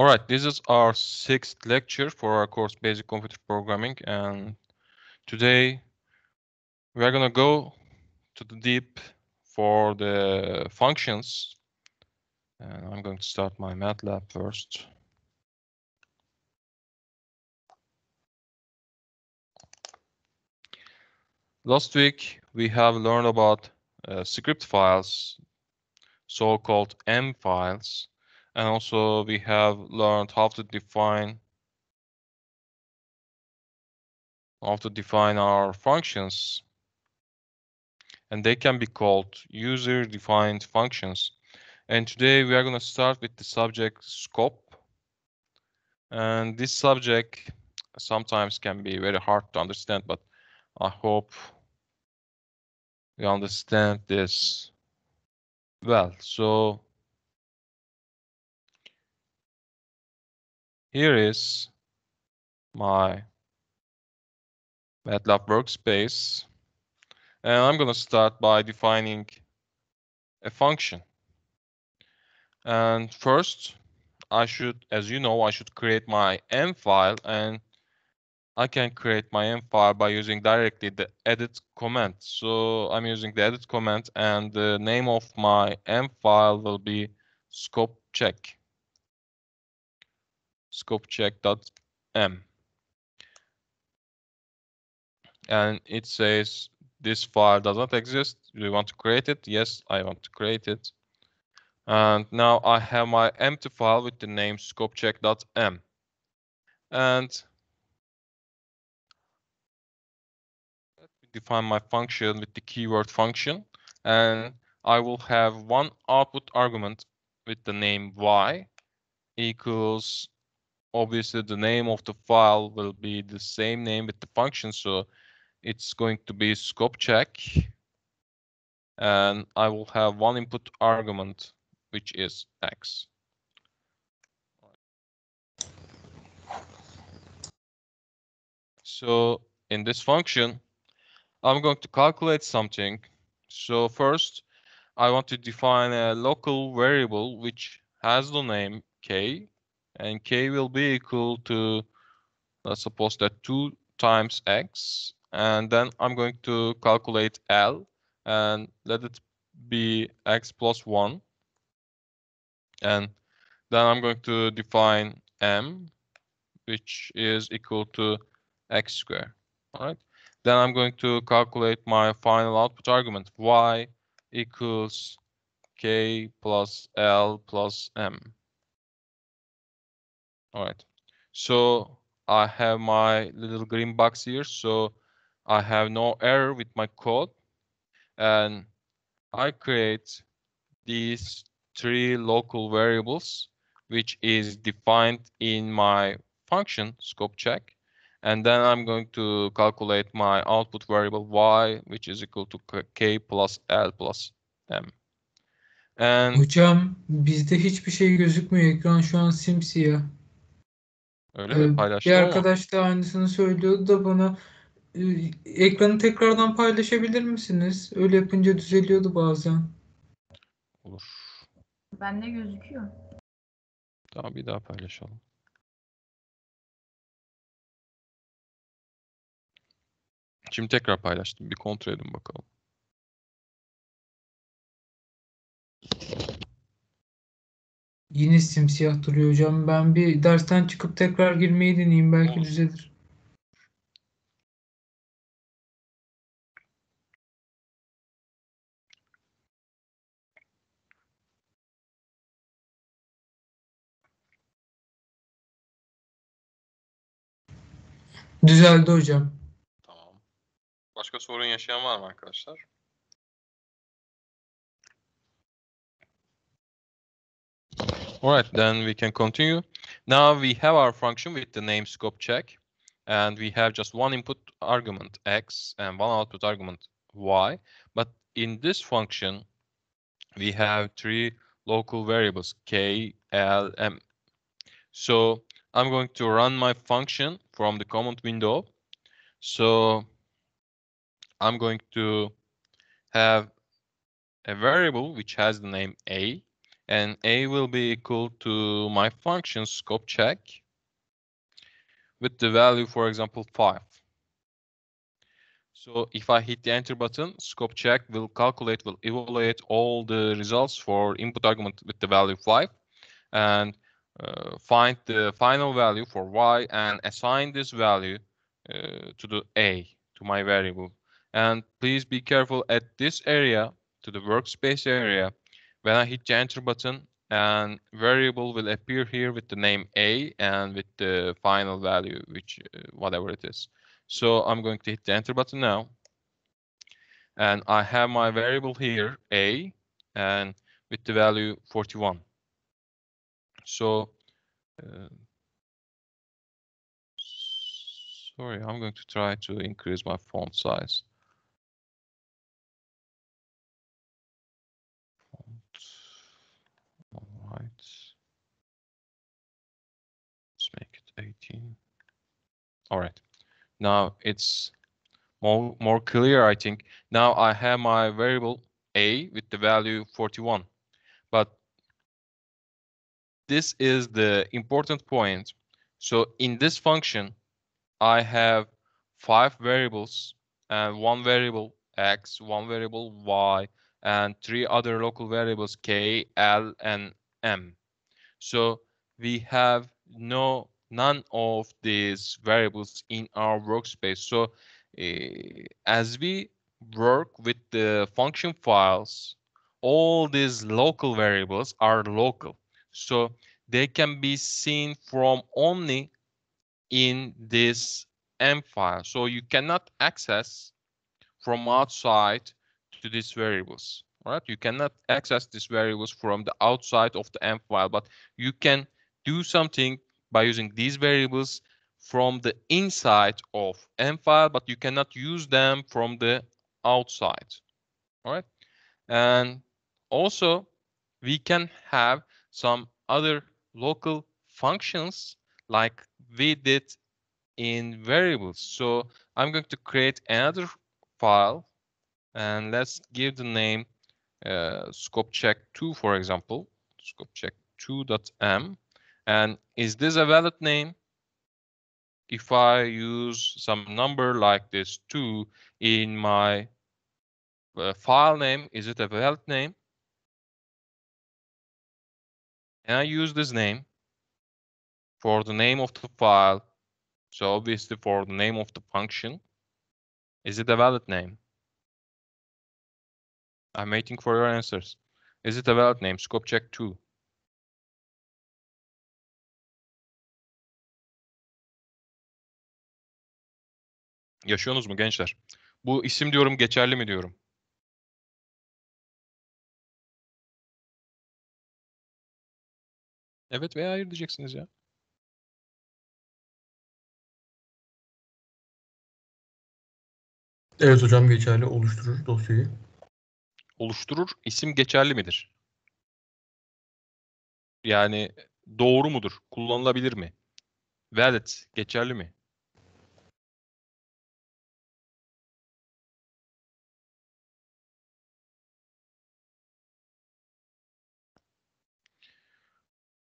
All right, this is our sixth lecture for our course Basic Computer Programming. And today we are going to go to the deep for the functions. And I'm going to start my MATLAB first. Last week, we have learned about uh, script files, so-called M files. And also we have learned how to define how to define our functions. And they can be called user-defined functions. And today we are going to start with the subject scope. And this subject sometimes can be very hard to understand, but I hope you understand this well. So here is my MATLAB workspace. And I'm going to start by defining a function. And first, I should, as you know, I should create my M file and I can create my M file by using directly the edit command. So I'm using the edit command and the name of my M file will be scope check scope check.m. And it says this file does not exist. Do you want to create it? Yes, I want to create it. And now I have my empty file with the name scopecheck.m. And let me define my function with the keyword function. And I will have one output argument with the name y equals obviously the name of the file will be the same name with the function. So it's going to be scope check. And I will have one input argument, which is x. So in this function, I'm going to calculate something. So first, I want to define a local variable which has the name k and k will be equal to let's suppose that 2 times x and then I'm going to calculate L and let it be x plus 1 and then I'm going to define m which is equal to x squared all right then I'm going to calculate my final output argument y equals k plus L plus m all right. So I have my little green box here. So I have no error with my code. And I create these three local variables, which is defined in my function scope check. And then I'm going to calculate my output variable y, which is equal to k plus l plus m. And Hocam bizde hiçbir şey gözükmüyor. Ekran şu an simsiyah. Öyle mi? Paylaştım bir ama. arkadaş da aynısını söylüyordu da bana e, ekranı tekrardan paylaşabilir misiniz? Öyle yapınca düzeliyordu bazen. Olur. Bende gözüküyor. Tamam bir daha paylaşalım. Şimdi tekrar paylaştım. Bir kontrol edin bakalım. Yine simsiyah duruyor hocam. Ben bir dersten çıkıp tekrar girmeyi deneyeyim. Belki Olur. düzelir. Düzeldi hocam. Tamam. Başka sorun yaşayan var mı arkadaşlar? All right, then we can continue. Now we have our function with the name scope check, and we have just one input argument x and one output argument y. But in this function, we have three local variables k, l, m. So I'm going to run my function from the command window. So I'm going to have a variable which has the name a and a will be equal to my function scope check with the value, for example, 5. So if I hit the enter button, scope check will calculate, will evaluate all the results for input argument with the value 5 and uh, find the final value for y and assign this value uh, to the a, to my variable. And please be careful at this area, to the workspace area, when I hit the enter button and variable will appear here with the name a and with the final value, which uh, whatever it is. So I'm going to hit the enter button now. And I have my variable here, a, and with the value 41. So, uh, sorry, I'm going to try to increase my font size. Font. All right. Let's make it 18. All right. Now it's more, more clear, I think. Now I have my variable a with the value 41. But this is the important point. So in this function, I have five variables and one variable x, one variable y, and three other local variables k, l, and m. So we have no none of these variables in our workspace. So uh, as we work with the function files, all these local variables are local. So they can be seen from only in this M file. So you cannot access from outside to these variables. Right? You cannot access these variables from the outside of the M file, but you can do something by using these variables from the inside of M file, but you cannot use them from the outside. All right. And also we can have some other local functions like we did in variables. So I'm going to create another file and let's give the name uh, scope check 2, for example, scope check 2.m. And is this a valid name? If I use some number like this 2 in my uh, file name, is it a valid name? And I use this name for the name of the file. So obviously for the name of the function. Is it a valid name? I'm waiting for your answers. Is it a valid name? Scope check 2. Yaşıyorsunuz mu gençler? Bu isim diyorum geçerli mi diyorum? Evet veya hayır diyeceksiniz ya. Evet hocam geçerli oluşturur dosyayı. Oluşturur. isim geçerli midir? Yani doğru mudur? Kullanılabilir mi? Valid. Geçerli mi?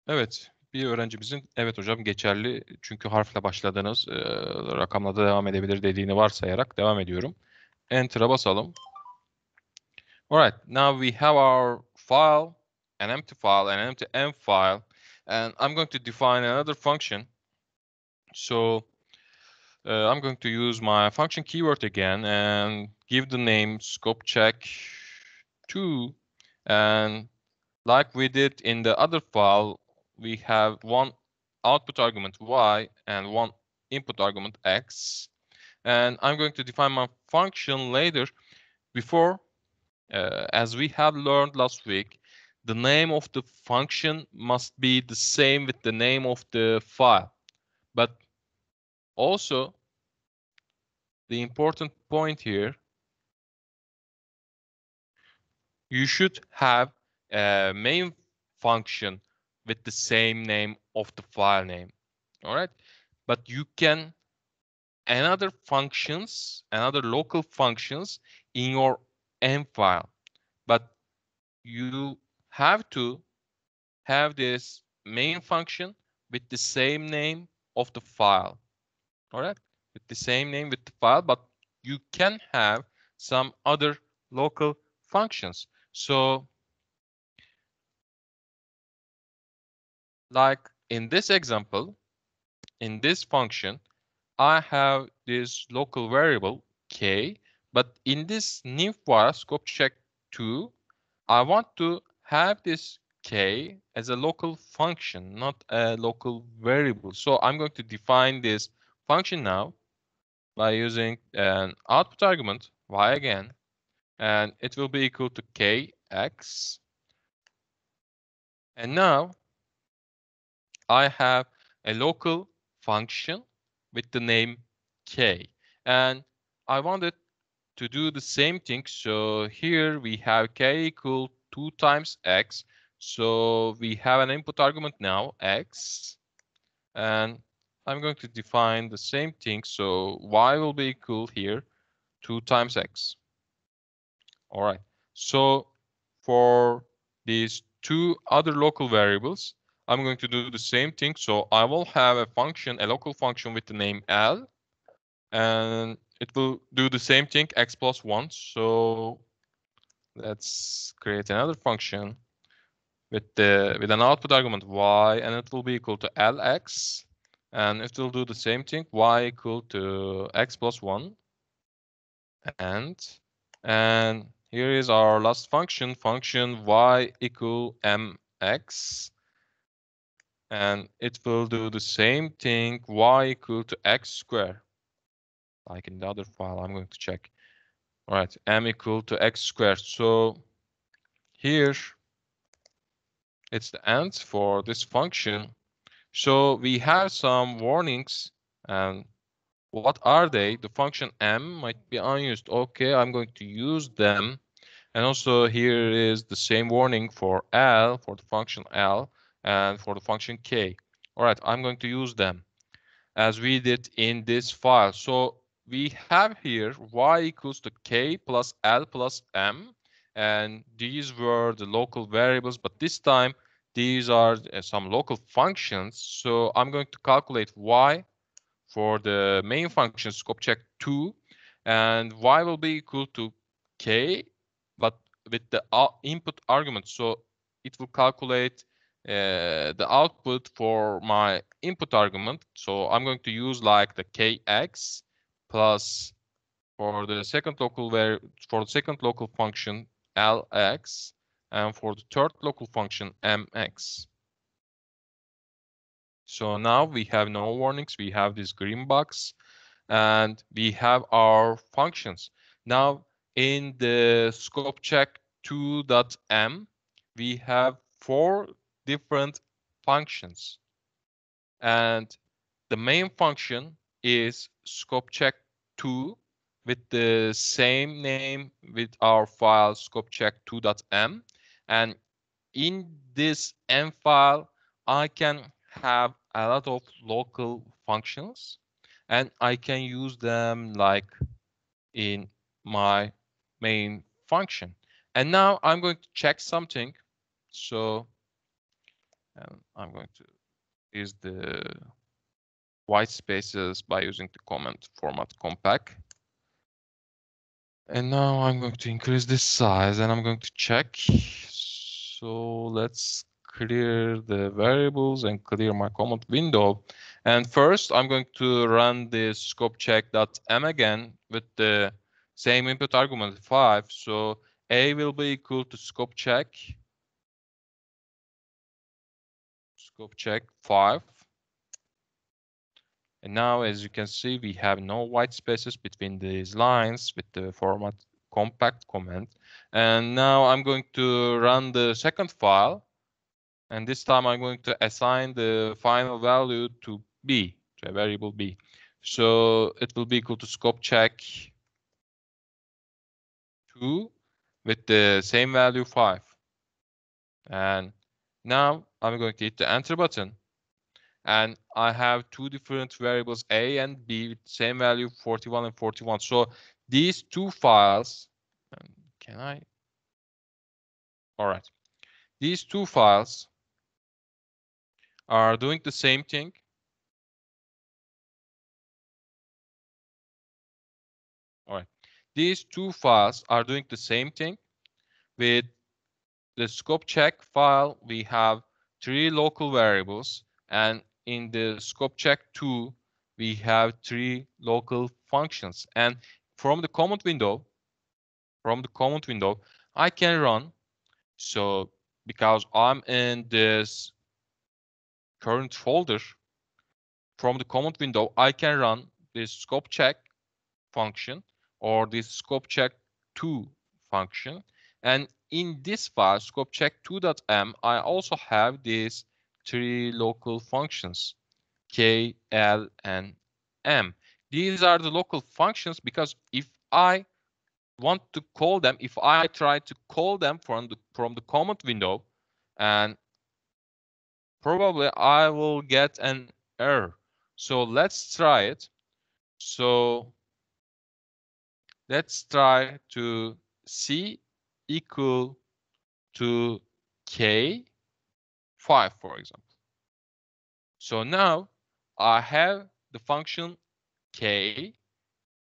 Evet, bir öğrencimizin evet hocam geçerli çünkü harfle başladınız, e, rakamla da devam edebilir dediğini varsayarak devam ediyorum. Enter'a basalım. Alright, now we have our file, an empty file, an empty m file, and I'm going to define another function. So uh, I'm going to use my function keyword again and give the name scope check 2 and like we did in the other file we have one output argument y and one input argument x. And I'm going to define my function later. Before, uh, as we have learned last week, the name of the function must be the same with the name of the file. But also, the important point here, you should have a main function with the same name of the file name. All right. But you can another functions, another local functions in your M file. But you have to have this main function with the same name of the file. All right, with the same name with the file, but you can have some other local functions. So like in this example, in this function, I have this local variable k, but in this new file scope check 2, I want to have this k as a local function, not a local variable. So I'm going to define this function now by using an output argument, y again, and it will be equal to kx. And now I have a local function with the name k. And I wanted to do the same thing. So here we have k equal 2 times x. So we have an input argument now, x. And I'm going to define the same thing. So y will be equal here 2 times x. All right. So for these two other local variables, I'm going to do the same thing. So I will have a function, a local function with the name L, and it will do the same thing, x plus 1. So let's create another function with the with an output argument y, and it will be equal to lx, and it will do the same thing, y equal to x plus 1, and and here is our last function, function y equal mx and it will do the same thing y equal to x square. Like in the other file i'm going to check. All right m equal to x squared. So here it's the end for this function. So we have some warnings and what are they? The function m might be unused. Okay i'm going to use them. And also here is the same warning for l for the function l and for the function k. All right, I'm going to use them as we did in this file. So we have here y equals to k plus l plus m, and these were the local variables, but this time these are uh, some local functions. So I'm going to calculate y for the main function scope check 2, and y will be equal to k, but with the input argument. So it will calculate uh, Uh, the output for my input argument. So I'm going to use like the kx plus for the second local var for the second local function lx and for the third local function mx. So now we have no warnings. We have this green box and we have our functions. Now in the scope check 2.m, we have four different functions. And the main function is scope check 2 with the same name with our file scope check 2.m. And in this m file, I can have a lot of local functions and I can use them like in my main function. And now I'm going to check something. So and I'm going to use the white spaces by using the command format compact. And now I'm going to increase this size and I'm going to check. So let's clear the variables and clear my command window. And first I'm going to run this scope check.m again with the same input argument 5. So a will be equal to scope check scope check 5. And now, as you can see, we have no white spaces between these lines with the format compact command. And now I'm going to run the second file. And this time I'm going to assign the final value to b, to a variable b. So it will be equal to scope check 2 with the same value 5. And now I'm going to hit the enter button and I have two different variables A and B with same value 41 and 41. So these two files, um, can I? All right. These two files are doing the same thing. All right. These two files are doing the same thing. With the scope check file, we have three local variables. And in the scope check 2, we have three local functions. And from the command window, from the command window, I can run. So because I'm in this current folder, from the command window, I can run this scope check function or this scope check 2 function. And in this file, scope check 2.m, I also have these three local functions, k, l, and m. These are the local functions because if I want to call them, if I try to call them from the from the command window, and probably I will get an error. So let's try it. So let's try to c equal to k 5, for example. So now I have the function k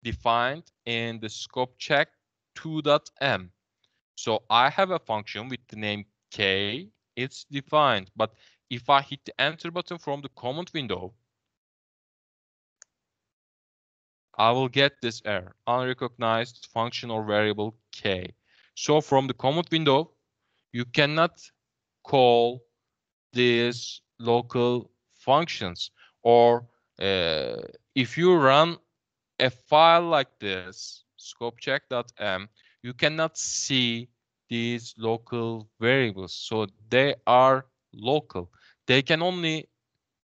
defined in the scope check 2.m. So I have a function with the name k, it's defined. But if I hit the enter button from the command window, I will get this error, unrecognized function or variable k. So from the command window, you cannot call these local functions or uh, if you run a file like this, scopecheck.m, you cannot see these local variables. So they are local. They can only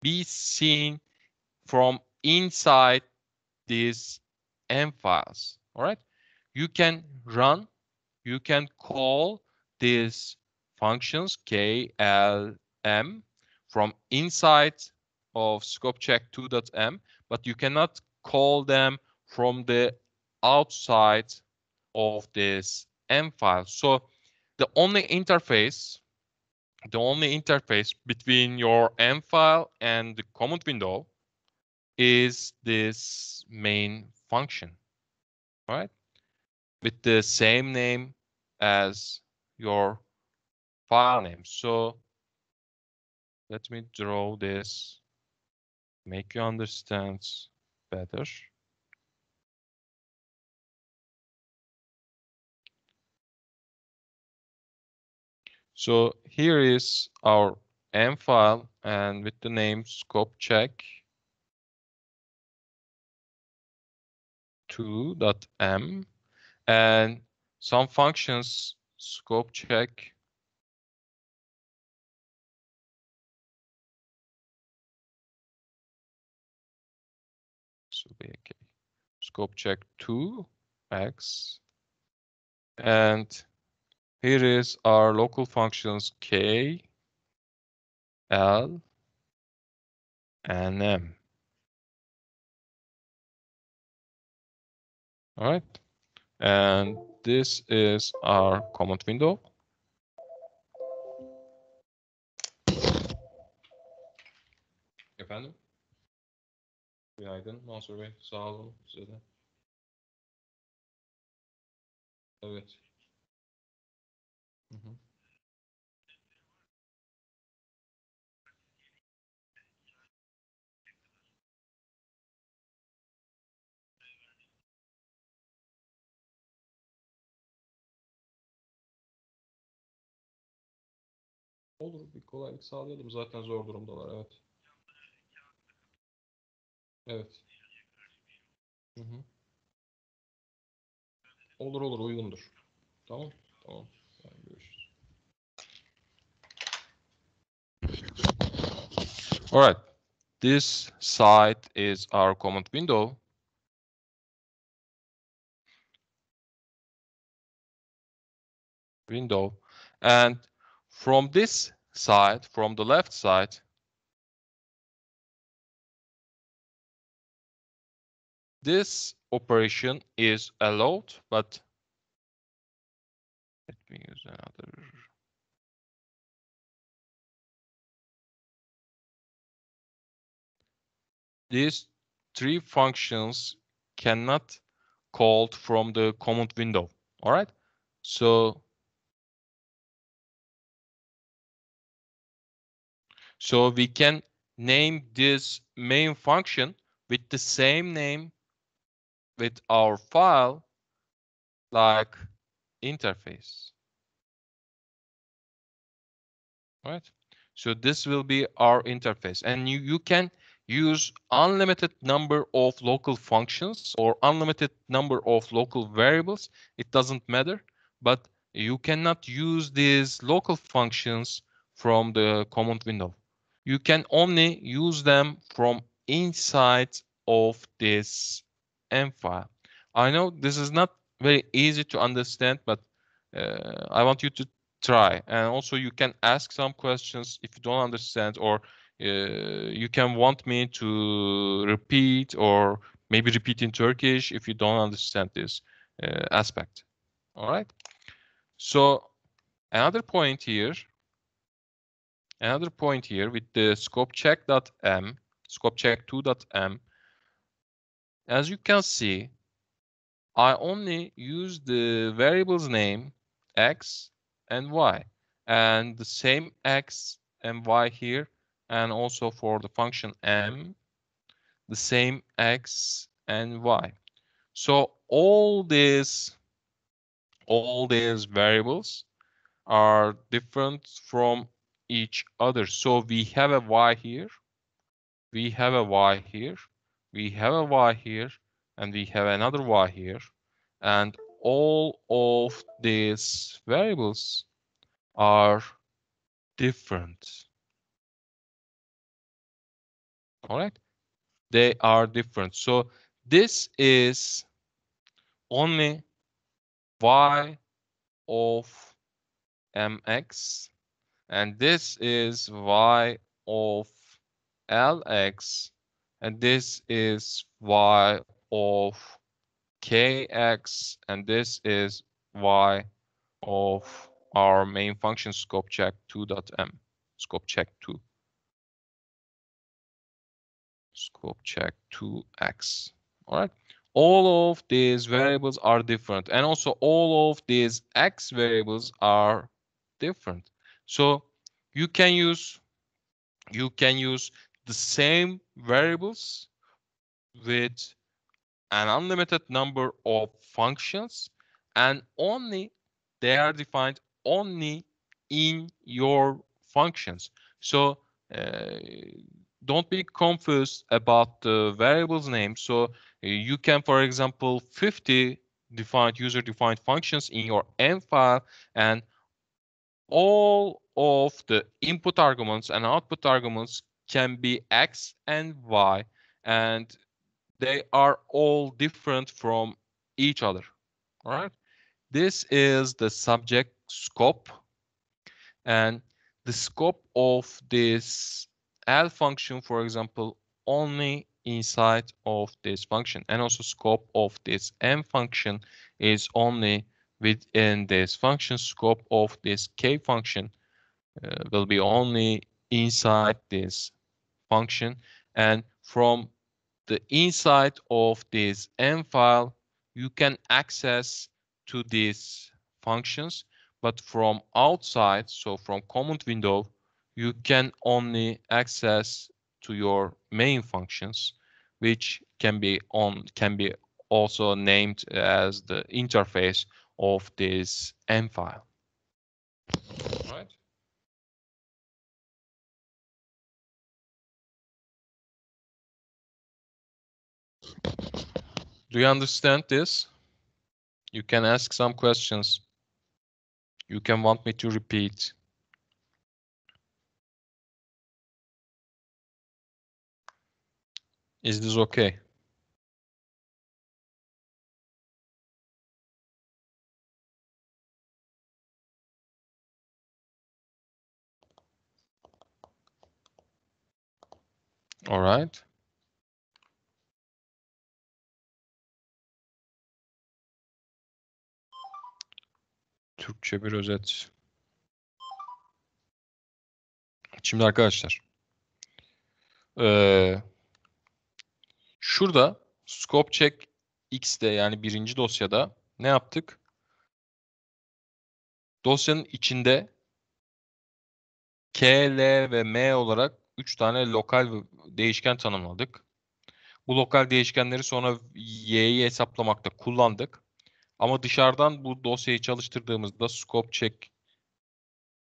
be seen from inside these M files. All right. You can run, you can call these functions k, l, m from inside of scopecheck2.m, but you cannot call them from the outside of this M file. So the only interface, the only interface between your M file and the command window is this main function, right? With the same name as your file name. So let me draw this, make you understand better. So here is our M file and with the name scope check 2.m and some functions scope check. So be okay scope check 2 x. And here is our local functions k l and m. All right and this is our command window Efendim? Günaydın Mansur Bey. Sağ olun size de. Evet. Hı hı. Olur bir kolaylık sağlayalım. Zaten zor durumdalar. Evet. Evet. Hı hı. Olur olur uygundur. Tamam. Tamam. Yani görüşürüz. All right. This site is our command window. Window. And from this side, from the left side, this operation is allowed, but let me use another. these three functions cannot called from the command window. All right. So so we can name this main function with the same name with our file like interface. Right? So this will be our interface and you, you can use unlimited number of local functions or unlimited number of local variables. It doesn't matter, but you cannot use these local functions from the command window. You can only use them from inside of this M file. I know this is not very easy to understand, but uh, I want you to try. And also you can ask some questions if you don't understand or uh, you can want me to repeat or maybe repeat in Turkish if you don't understand this uh, aspect. All right. So another point here, another point here with the scope check.m, scope check2.m, as you can see, I only use the variables name x and y and the same x and y here and also for the function m the same x and y. So all these all these variables are different from each other. So we have a y here we have a y here we have a y here and we have another y here. And all of these variables are different. All right they are different. So this is only y of mx and this is y of lx and this is y of kx and this is y of our main function scope check 2.m scope check 2 scope check 2x all right. All of these variables are different and also all of these x variables are different so you can use you can use the same variables with an unlimited number of functions and only they are defined only in your functions so uh, don't be confused about the variables name. So you can, for example, 50 defined user defined functions in your M file and all of the input arguments and output arguments can be X and Y and they are all different from each other. All right. This is the subject scope and the scope of this add function, for example, only inside of this function and also scope of this m function is only within this function scope of this k function uh, will be only inside this function. And from the inside of this m file you can access to these functions. But from outside so from command window you can only access to your main functions, which can be on can be also named as the interface of this M file. Right. Do you understand this? You can ask some questions. You can want me to repeat. Is this okay? All right. Türkçe bir özet. Şimdi arkadaşlar. Ee, Şurada scope check x'te yani birinci dosyada ne yaptık? Dosyanın içinde K, L ve M olarak 3 tane lokal değişken tanımladık. Bu lokal değişkenleri sonra y'yi hesaplamakta kullandık. Ama dışarıdan bu dosyayı çalıştırdığımızda scope check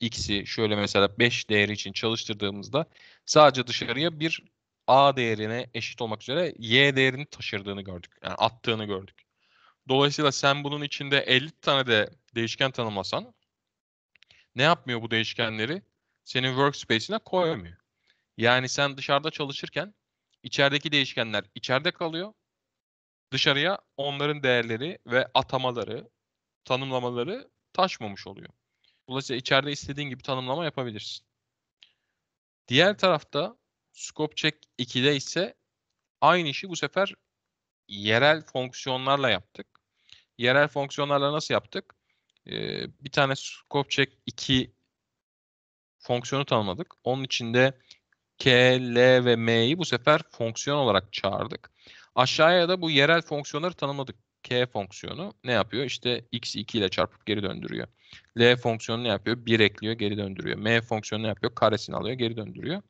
x'i şöyle mesela 5 değeri için çalıştırdığımızda sadece dışarıya bir a değerine eşit olmak üzere y değerini taşırdığını gördük. Yani attığını gördük. Dolayısıyla sen bunun içinde 50 tane de değişken tanımlasan ne yapmıyor bu değişkenleri? Senin workspace'ine koymuyor. Yani sen dışarıda çalışırken içerideki değişkenler içeride kalıyor. Dışarıya onların değerleri ve atamaları, tanımlamaları taşmamış oluyor. Dolayısıyla içeride istediğin gibi tanımlama yapabilirsin. Diğer tarafta scope check 2'de ise aynı işi bu sefer yerel fonksiyonlarla yaptık. Yerel fonksiyonlarla nasıl yaptık? Ee, bir tane scope check 2 fonksiyonu tanımladık. Onun içinde K, L ve M'yi bu sefer fonksiyon olarak çağırdık. Aşağıya da bu yerel fonksiyonları tanımladık. K fonksiyonu ne yapıyor? İşte x 2 ile çarpıp geri döndürüyor. L fonksiyonu ne yapıyor? 1 ekliyor, geri döndürüyor. M fonksiyonu ne yapıyor? Karesini alıyor, geri döndürüyor.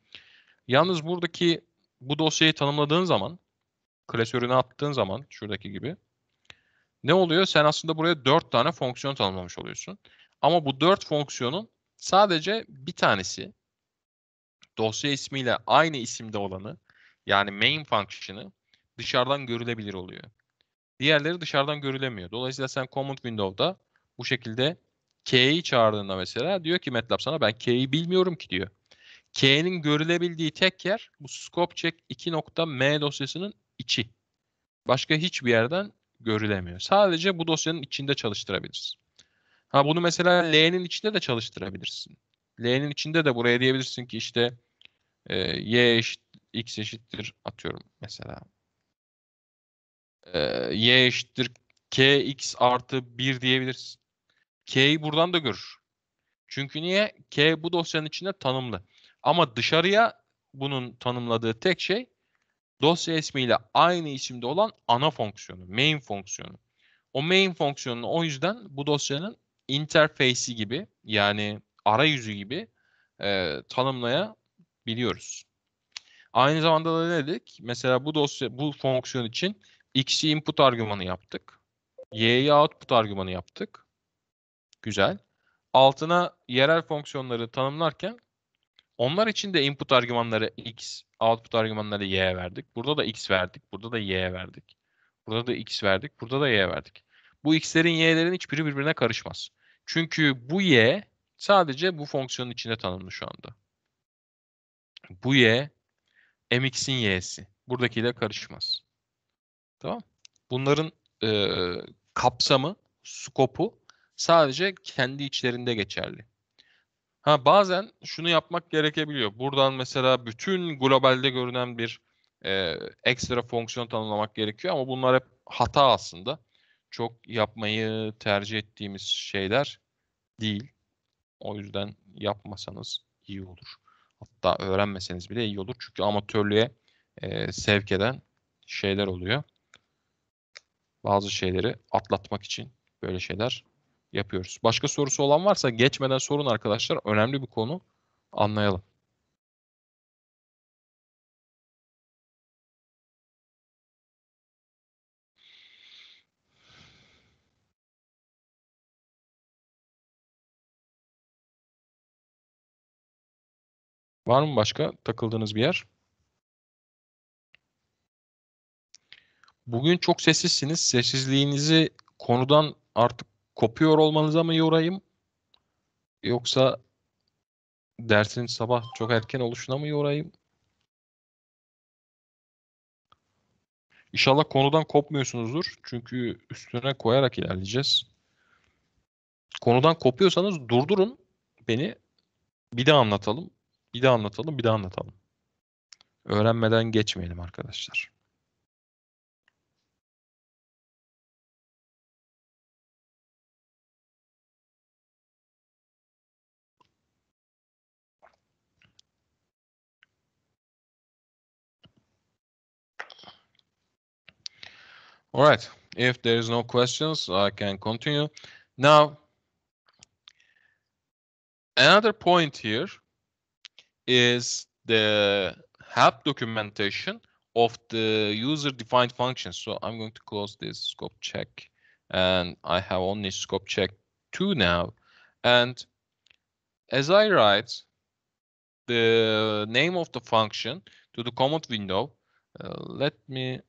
Yalnız buradaki bu dosyayı tanımladığın zaman, klasörüne attığın zaman şuradaki gibi ne oluyor? Sen aslında buraya 4 tane fonksiyon tanımlamış oluyorsun. Ama bu 4 fonksiyonun sadece bir tanesi dosya ismiyle aynı isimde olanı yani main function'ı dışarıdan görülebilir oluyor. Diğerleri dışarıdan görülemiyor. Dolayısıyla sen command window'da bu şekilde K'yi çağırdığında mesela diyor ki MATLAB sana ben K'yi bilmiyorum ki diyor. K'nin görülebildiği tek yer bu scope check 2.m dosyasının içi. Başka hiçbir yerden görülemiyor. Sadece bu dosyanın içinde çalıştırabilirsin. Ha bunu mesela L'nin içinde de çalıştırabilirsin. L'nin içinde de buraya diyebilirsin ki işte e, y eşit x eşittir atıyorum mesela. E, y eşittir kx artı 1 diyebilirsin. K'yi buradan da görür. Çünkü niye? K bu dosyanın içinde tanımlı. Ama dışarıya bunun tanımladığı tek şey dosya ismiyle aynı isimde olan ana fonksiyonu, main fonksiyonu. O main fonksiyonunu o yüzden bu dosyanın interface'i gibi yani arayüzü gibi e, tanımlayabiliyoruz. Aynı zamanda da ne dedik? Mesela bu dosya bu fonksiyon için x'i input argümanı yaptık. y'yi output argümanı yaptık. Güzel. Altına yerel fonksiyonları tanımlarken onlar için de input argümanları x, output argümanları y verdik. Burada da x verdik. Burada da y verdik. Burada da x verdik. Burada da y verdik. Bu x'lerin y'lerin hiçbiri birbirine karışmaz. Çünkü bu y sadece bu fonksiyonun içinde tanımlı şu anda. Bu y mx'in y'si. Buradakiyle karışmaz. Tamam. Bunların e, kapsamı, skopu sadece kendi içlerinde geçerli. Ha bazen şunu yapmak gerekebiliyor. Buradan mesela bütün globalde görünen bir e, ekstra fonksiyon tanımlamak gerekiyor ama bunlar hep hata aslında. Çok yapmayı tercih ettiğimiz şeyler değil. O yüzden yapmasanız iyi olur. Hatta öğrenmeseniz bile iyi olur. Çünkü amatörlüğe e, sevk eden şeyler oluyor. Bazı şeyleri atlatmak için böyle şeyler yapıyoruz. Başka sorusu olan varsa geçmeden sorun arkadaşlar. Önemli bir konu. Anlayalım. Var mı başka takıldığınız bir yer? Bugün çok sessizsiniz. Sessizliğinizi konudan artık kopuyor olmanıza mı yorayım? Yoksa dersin sabah çok erken oluşuna mı yorayım? İnşallah konudan kopmuyorsunuzdur. Çünkü üstüne koyarak ilerleyeceğiz. Konudan kopuyorsanız durdurun beni. Bir daha anlatalım. Bir daha anlatalım, bir daha anlatalım. Öğrenmeden geçmeyelim arkadaşlar. All right. If there is no questions, I can continue. Now, another point here is the help documentation of the user defined functions. So I'm going to close this scope check and I have only scope check two now. And as I write the name of the function to the command window, uh, let me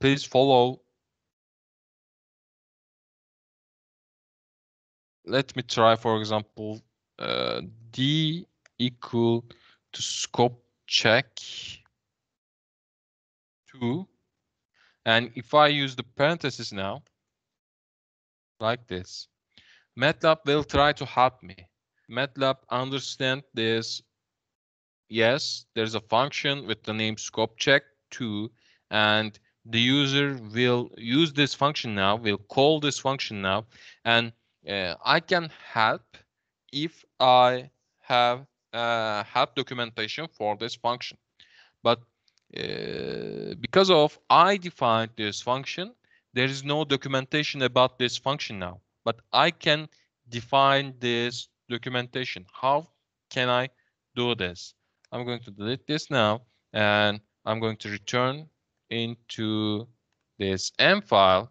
please follow. Let me try, for example, uh, d equal to scope check 2. And if I use the parentheses now, like this, MATLAB will try to help me. MATLAB understand this. Yes, there's a function with the name scope check 2 and the user will use this function now, will call this function now, and uh, I can help if I have uh, help documentation for this function. But uh, because of I defined this function, there is no documentation about this function now. But I can define this documentation. How can I do this? I'm going to delete this now and I'm going to return into this M file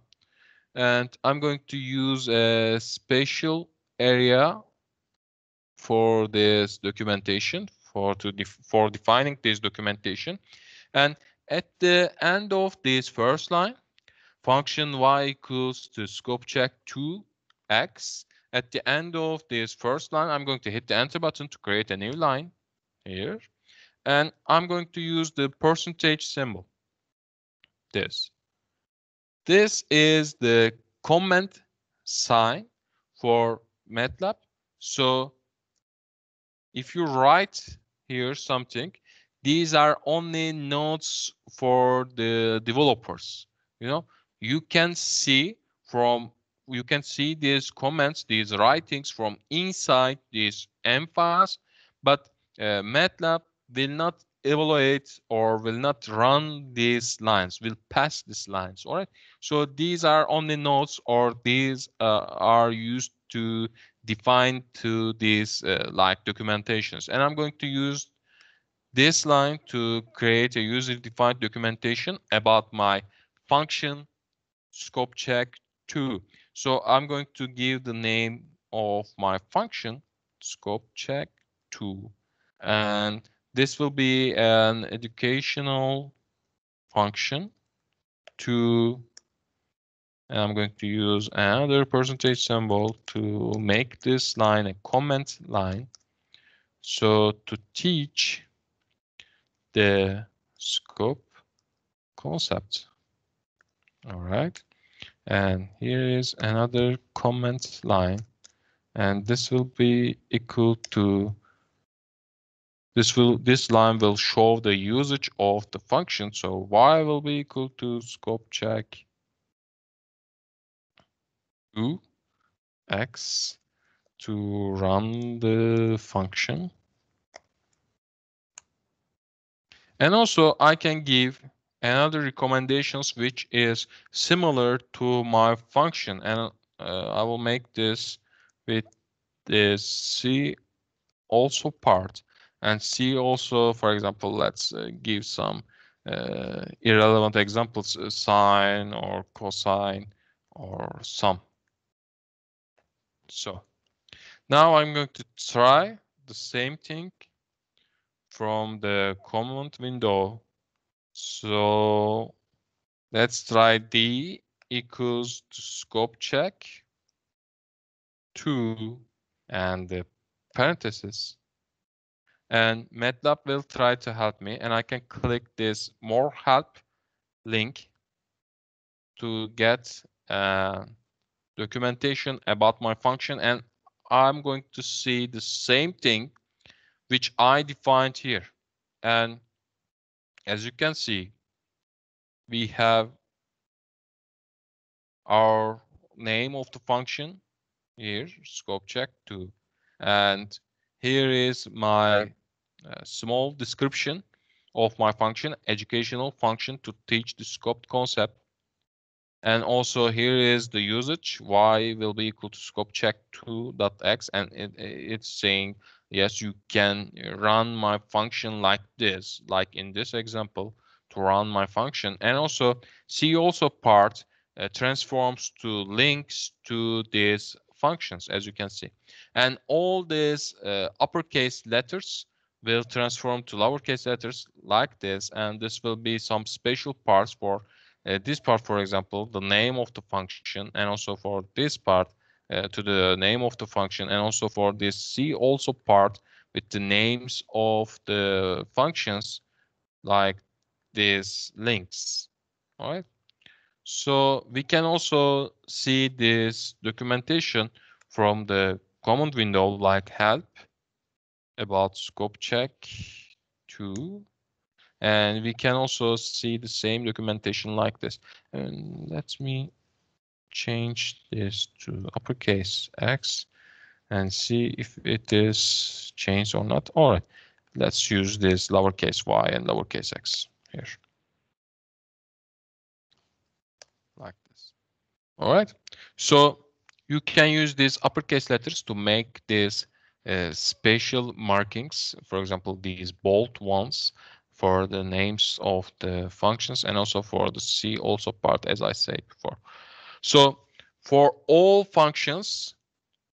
and I'm going to use a special area for this documentation for to def for defining this documentation. And at the end of this first line function y equals to scope check 2x at the end of this first line i'm going to hit the enter button to create a new line here. And i'm going to use the percentage symbol this. This is the comment sign for matlab. So if you write here something, these are only notes for the developers. You know, you can see from you can see these comments, these writings from inside these M files, but uh, MATLAB will not evaluate or will not run these lines, will pass these lines. All right. So these are only notes or these uh, are used to define to these uh, like documentations. And I'm going to use this line to create a user defined documentation about my function scope check 2. So I'm going to give the name of my function scope check 2 and this will be an educational function to and I'm going to use another percentage symbol to make this line a comment line. So to teach the scope concept. All right. And here is another comment line. And this will be equal to this will this line will show the usage of the function. So y will be equal to scope check 2 x to run the function. And also I can give another recommendations which is similar to my function. And uh, I will make this with the See also part. And See also for example let's uh, give some uh, irrelevant examples uh, sine or cosine or sum so now I'm going to try the same thing from the command window. So let's try D equals to scope check 2 and the parentheses. And MATLAB will try to help me and I can click this more help link to get uh, documentation about my function and I'm going to see the same thing which I defined here. And as you can see, we have our name of the function here, scope check 2. And here is my uh, small description of my function, educational function to teach the scope concept And also here is the usage, y will be equal to scope check 2.x and it, it's saying, yes, you can run my function like this, like in this example, to run my function. And also see also part uh, transforms to links to these functions, as you can see. And all these uh, uppercase letters will transform to lowercase letters like this. And this will be some special parts for uh, this part, for example, the name of the function, and also for this part uh, to the name of the function, and also for this See also part with the names of the functions like these links. All right. So we can also see this documentation from the command window like help about scope check 2 and we can also see the same documentation like this. And let me change this to uppercase x and see if it is changed or not. All right let's use this lowercase y and lowercase x here. Like this. All right so you can use these uppercase letters to make these uh, special markings. For example these bold ones for the names of the functions and also for the See also part, as I said before. So for all functions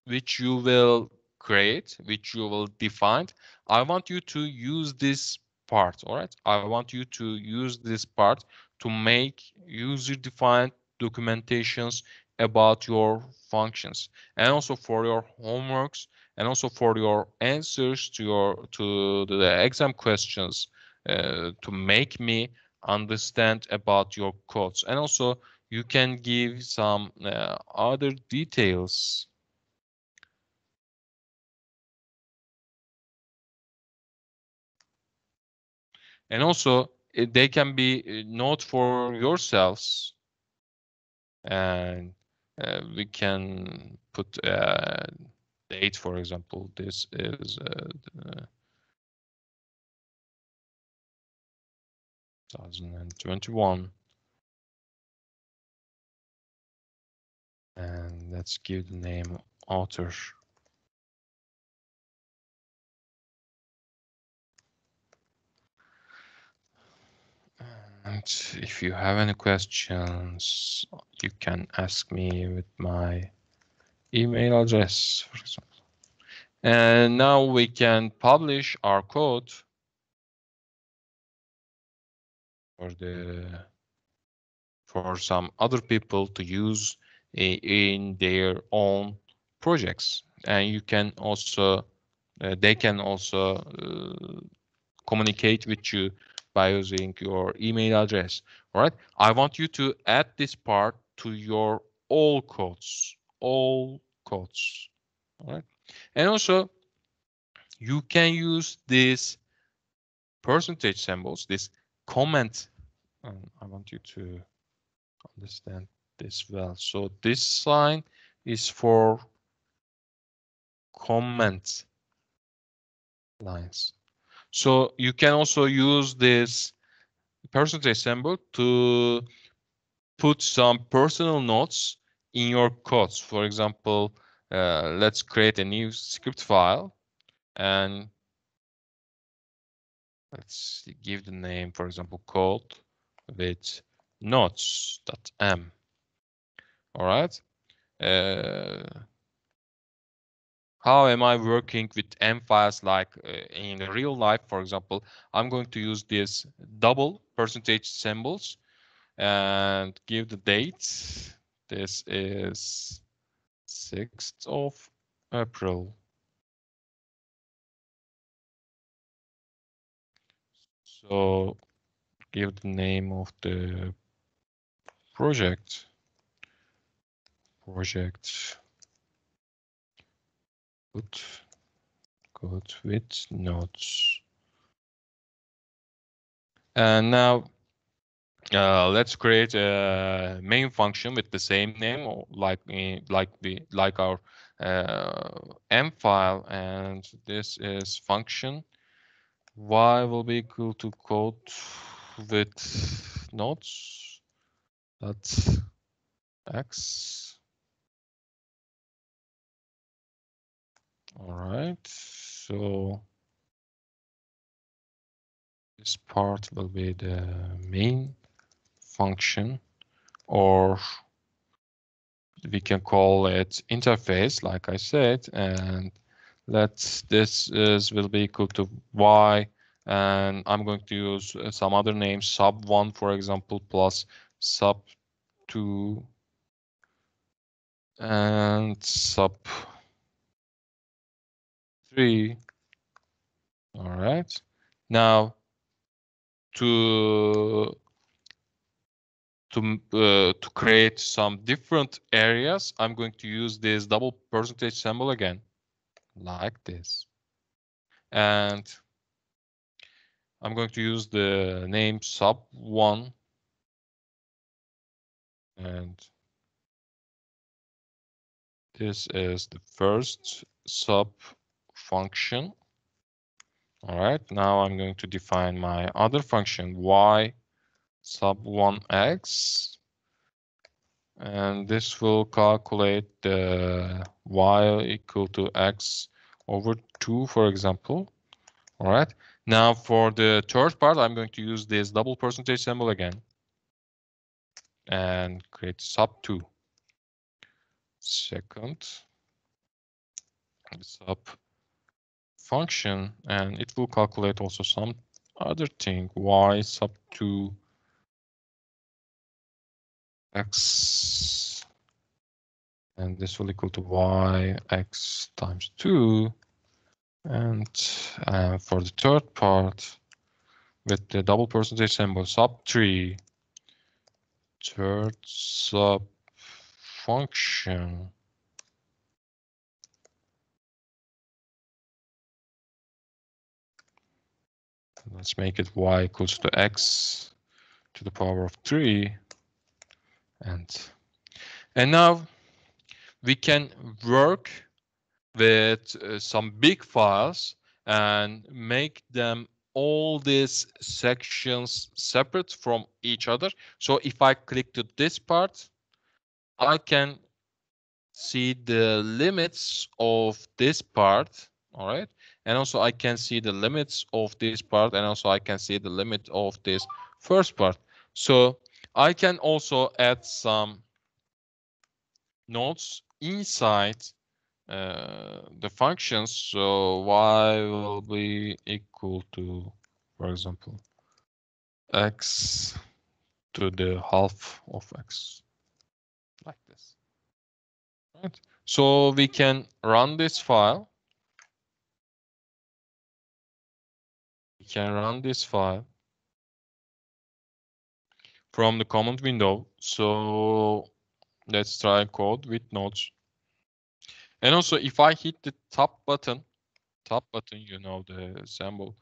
which you will create, which you will define, I want you to use this part, all right? I want you to use this part to make user-defined documentations about your functions and also for your homeworks and also for your answers to your to the exam questions to make me understand about your codes and also you can give some uh, other details. And also they can be uh, note for yourselves. And uh, we can put uh, date for example. This is uh, 2021 and let's give the name author and if you have any questions you can ask me with my email address for example. And now we can publish our code for the for some other people to use in their own projects. And you can also uh, they can also uh, communicate with you by using your email address. All right i want you to add this part to your all codes all codes all right and also you can use this percentage symbols this comment and I want you to understand this well. So this sign is for comment lines. So you can also use this percentage symbol to put some personal notes in your codes. For example, uh, let's create a new script file and let's give the name, for example, code with notes.m. All right. Uh, how am I working with M files like uh, in real life, for example, I'm going to use this double percentage symbols and give the date. This is 6th of April So give the name of the project. Project. Put code with notes. And now uh, let's create a main function with the same name, like like the like our uh, M file, and this is function y will be equal to code with notes. That's x. All right, so this part will be the main function or we can call it interface like I said and let this is will be equal to y and I'm going to use uh, some other names sub1 for example plus sub 2 and sub 3 all right. Now to to uh, to create some different areas i'm going to use this double percentage symbol again like this. And i'm going to use the name sub1 and this is the first sub function. All right now i'm going to define my other function y sub 1x and this will calculate the y equal to x over 2 for example. All right. Now for the third part i'm going to use this double percentage symbol again and create sub 2 second sub function and it will calculate also some other thing. y sub 2 x and this will equal to y x times 2 and uh, for the third part with the double percentage symbol sub 3 third sub function let's make it y equals to x to the power of 3 and and now we can work with uh, some big files and make them all these sections separate from each other so if i click to this part i can see the limits of this part all right and also I can see the limits of this part and also I can see the limit of this first part. So I can also add some nodes inside uh, the functions. So y will be equal to, for example, x to the half of x, like this. Right. So we can run this file We can run this file from the command window. So let's try code with notes. And also if I hit the top button, top button, you know, the symbol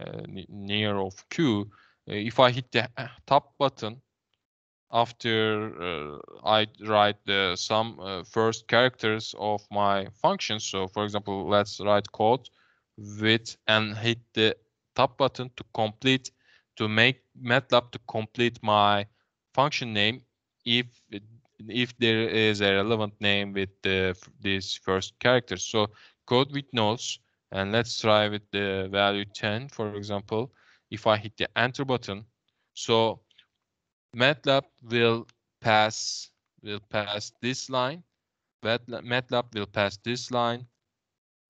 uh, near of Q, uh, if I hit the uh, top button after uh, I write the some uh, first characters of my function. So for example, let's write code with and hit the top button to complete to make MATLAB to complete my function name if if there is a relevant name with the this first character. So code with notes and let's try with the value 10 for example if I hit the enter button so MATLAB will pass will pass this line MATLAB will pass this line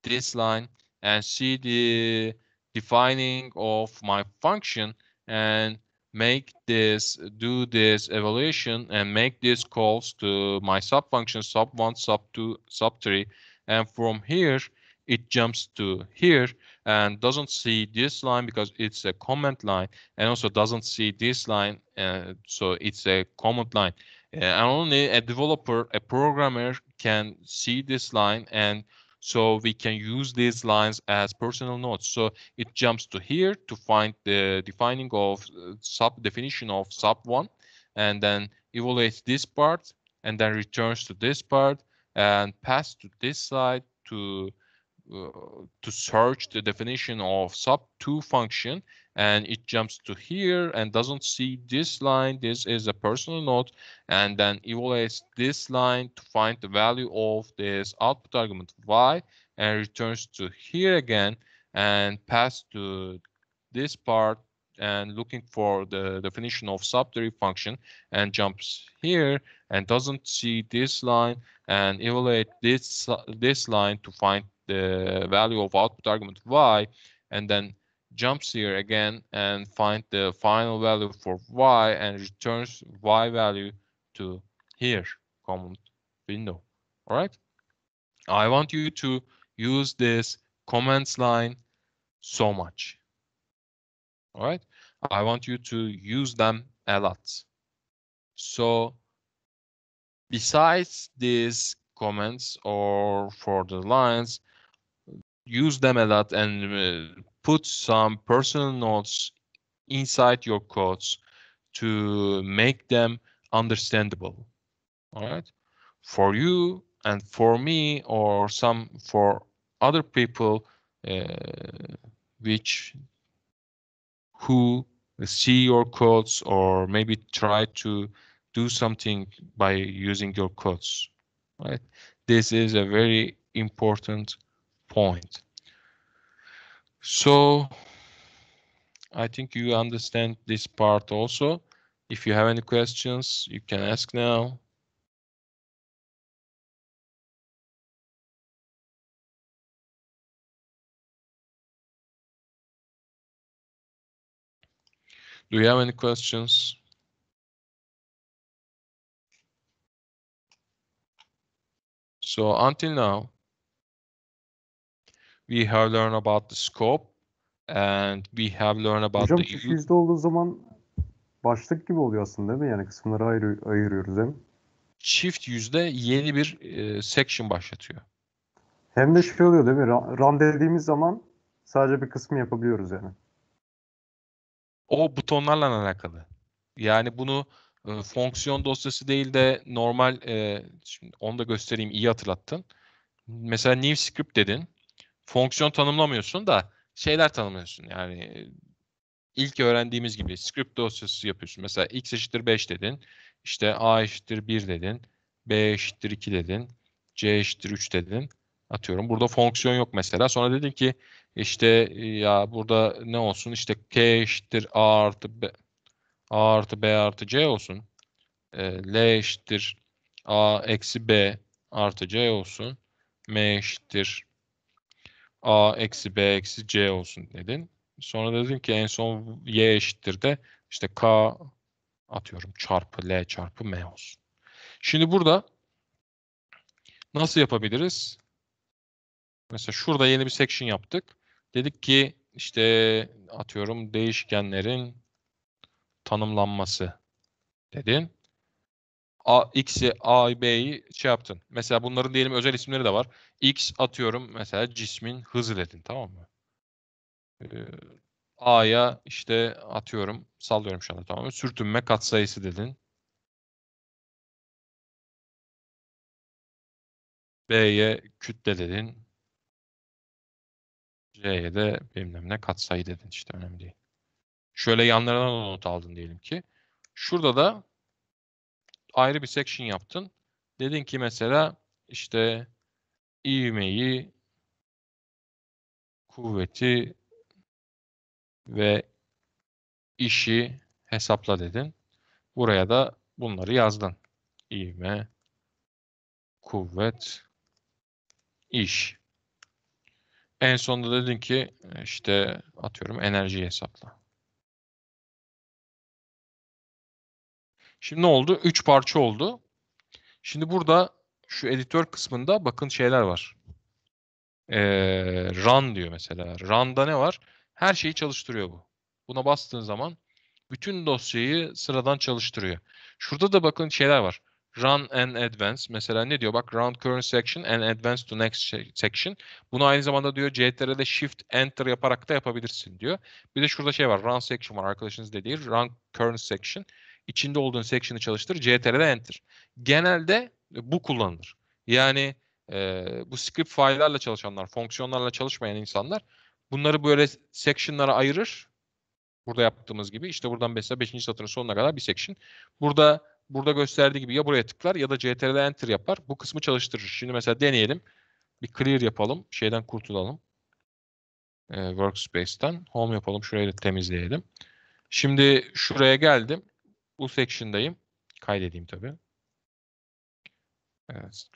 this line and see the defining of my function and make this do this evaluation and make these calls to my sub function sub 1 sub 2 sub 3 and from here it jumps to here and doesn't see this line because it's a comment line and also doesn't see this line uh, so it's a comment line. Uh, and only a developer a programmer can see this line and so we can use these lines as personal notes. So it jumps to here to find the defining of uh, sub definition of sub one, and then evaluates this part, and then returns to this part and pass to this side to to search the definition of sub2 function and it jumps to here and doesn't see this line. This is a personal note and then evaluates this line to find the value of this output argument y and returns to here again and pass to this part and looking for the definition of sub3 function and jumps here and doesn't see this line and evaluate this this line to find the value of output argument y and then jumps here again and find the final value for y and returns y value to here comment window. All right? I want you to use this comments line so much. All right? I want you to use them a lot. So besides these comments or for the lines use them a lot and uh, put some personal notes inside your codes to make them understandable. All right for you and for me or some for other people uh, which who see your codes or maybe try to do something by using your codes right this is a very important point so I think you understand this part also. If you have any questions, you can ask now. Do you have any questions? So until now, we have learned about the scope and we have learned about Hocam the yüzde olduğu zaman başlık gibi oluyor aslında değil mi? Yani kısımları ayrı, ayırıyoruz değil mi? çift yüzde yeni bir e, section başlatıyor. Hem de şey oluyor değil mi? Ra- Run dediğimiz zaman sadece bir kısmı yapabiliyoruz yani. O butonlarla alakalı. Yani bunu e, fonksiyon dosyası değil de normal e, şimdi onu da göstereyim iyi hatırlattın. Mesela new script dedin. Fonksiyon tanımlamıyorsun da şeyler tanımlıyorsun. Yani ilk öğrendiğimiz gibi script dosyası yapıyorsun. Mesela x eşittir 5 dedin. İşte a eşittir 1 dedin. b eşittir 2 dedin. c eşittir 3 dedin. Atıyorum. Burada fonksiyon yok mesela. Sonra dedin ki işte ya burada ne olsun? İşte k eşittir a artı b, a artı b artı c olsun. E, l eşittir a eksi b artı c olsun. m eşittir a eksi b eksi c olsun dedin. Sonra dedin ki en son y eşittir de işte k atıyorum çarpı l çarpı m olsun. Şimdi burada nasıl yapabiliriz? Mesela şurada yeni bir section yaptık. Dedik ki işte atıyorum değişkenlerin tanımlanması dedin. A, X'i, A, B'yi şey yaptın. Mesela bunların diyelim özel isimleri de var. X atıyorum mesela cismin hızı dedin tamam mı? Ee, A'ya işte atıyorum sallıyorum şu anda tamam mı? Sürtünme katsayısı dedin. B'ye kütle dedin. C'ye de bilmem ne katsayı dedin işte önemli değil. Şöyle yanlarına not aldın diyelim ki. Şurada da ayrı bir section yaptın. Dedin ki mesela işte ivmeyi, kuvveti ve işi hesapla dedin. Buraya da bunları yazdın. İvme, kuvvet, iş. En sonunda dedin ki işte atıyorum enerjiyi hesapla. Şimdi ne oldu? 3 parça oldu. Şimdi burada şu editör kısmında bakın şeyler var. Ee, run diyor mesela. Run'da ne var? Her şeyi çalıştırıyor bu. Buna bastığın zaman bütün dosyayı sıradan çalıştırıyor. Şurada da bakın şeyler var. Run and advance. Mesela ne diyor? Bak run current section and advance to next section. Bunu aynı zamanda diyor CTRL'de shift enter yaparak da yapabilirsin diyor. Bir de şurada şey var. Run section var arkadaşınız dediği. Run current section. İçinde olduğun section'ı çalıştır. CTRL'de enter. Genelde bu kullanılır. Yani e, bu script file'larla çalışanlar, fonksiyonlarla çalışmayan insanlar bunları böyle section'lara ayırır. Burada yaptığımız gibi işte buradan mesela 5. satırın sonuna kadar bir section. Burada burada gösterdiği gibi ya buraya tıklar ya da CTRL enter yapar. Bu kısmı çalıştırır. Şimdi mesela deneyelim. Bir clear yapalım. Şeyden kurtulalım. Ee, workspace'ten. Home yapalım. Şurayı da temizleyelim. Şimdi şuraya geldim. Bu section'dayım. Kaydedeyim tabii. Evet.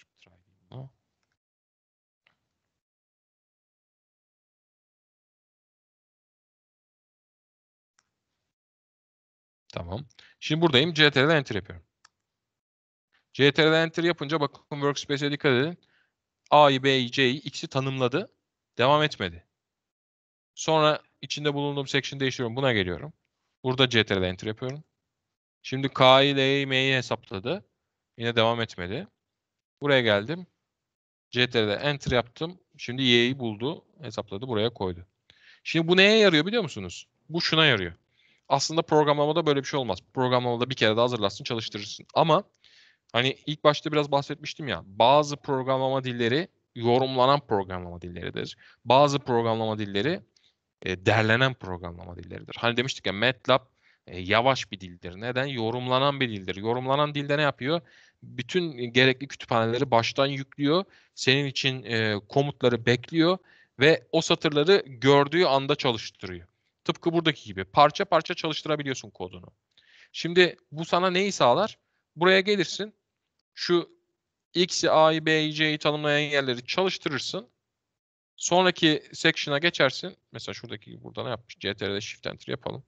Tamam. Şimdi buradayım. CTRL enter yapıyorum. CTRL enter yapınca bakın workspace'e dikkat edin. A'yı, B'yi, C'yi, X'i tanımladı. Devam etmedi. Sonra içinde bulunduğum section değiştiriyorum. Buna geliyorum. Burada CTRL enter yapıyorum. Şimdi K'yı, L'yi, M'yi hesapladı. Yine devam etmedi. Buraya geldim. CTRL'de enter yaptım. Şimdi Y'yi buldu. Hesapladı. Buraya koydu. Şimdi bu neye yarıyor biliyor musunuz? Bu şuna yarıyor. Aslında programlamada böyle bir şey olmaz. Programlamada bir kere de hazırlarsın çalıştırırsın. Ama hani ilk başta biraz bahsetmiştim ya. Bazı programlama dilleri yorumlanan programlama dilleridir. Bazı programlama dilleri e, derlenen programlama dilleridir. Hani demiştik ya MATLAB e, yavaş bir dildir. Neden? Yorumlanan bir dildir. Yorumlanan dilde ne yapıyor? Bütün gerekli kütüphaneleri baştan yüklüyor. Senin için e, komutları bekliyor ve o satırları gördüğü anda çalıştırıyor. Tıpkı buradaki gibi parça parça çalıştırabiliyorsun kodunu. Şimdi bu sana neyi sağlar? Buraya gelirsin. Şu X'i, A'yı, B'yi, C'yi tanımlayan yerleri çalıştırırsın. Sonraki section'a geçersin. Mesela şuradaki gibi burada ne yapmış? CTRL'de Shift Enter yapalım.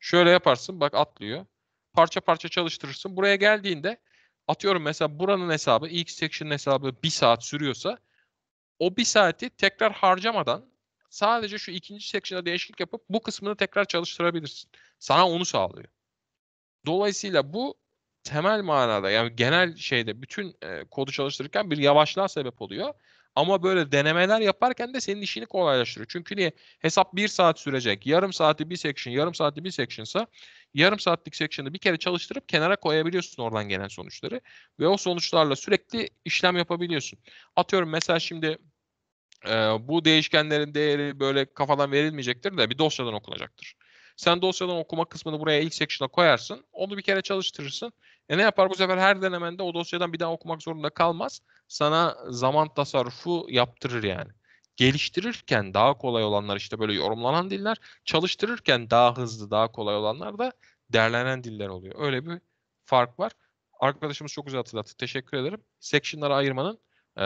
Şöyle yaparsın. Bak atlıyor. Parça parça çalıştırırsın. Buraya geldiğinde atıyorum mesela buranın hesabı, ilk section'ın hesabı bir saat sürüyorsa o bir saati tekrar harcamadan sadece şu ikinci section'a değişiklik yapıp bu kısmını tekrar çalıştırabilirsin. Sana onu sağlıyor. Dolayısıyla bu temel manada yani genel şeyde bütün e, kodu çalıştırırken bir yavaşlığa sebep oluyor. Ama böyle denemeler yaparken de senin işini kolaylaştırıyor. Çünkü niye? Hesap bir saat sürecek. Yarım saati bir section, yarım saati bir sectionsa yarım saatlik section'ı bir kere çalıştırıp kenara koyabiliyorsun oradan gelen sonuçları. Ve o sonuçlarla sürekli işlem yapabiliyorsun. Atıyorum mesela şimdi e, bu değişkenlerin değeri böyle kafadan verilmeyecektir de bir dosyadan okunacaktır. Sen dosyadan okuma kısmını buraya ilk section'a koyarsın. Onu bir kere çalıştırırsın. E ne yapar bu sefer her denemende o dosyadan bir daha okumak zorunda kalmaz. Sana zaman tasarrufu yaptırır yani. Geliştirirken daha kolay olanlar işte böyle yorumlanan diller. Çalıştırırken daha hızlı, daha kolay olanlar da derlenen diller oluyor. Öyle bir fark var. Arkadaşımız çok güzel hatırlattı. Teşekkür ederim. Section'ları ayırmanın e,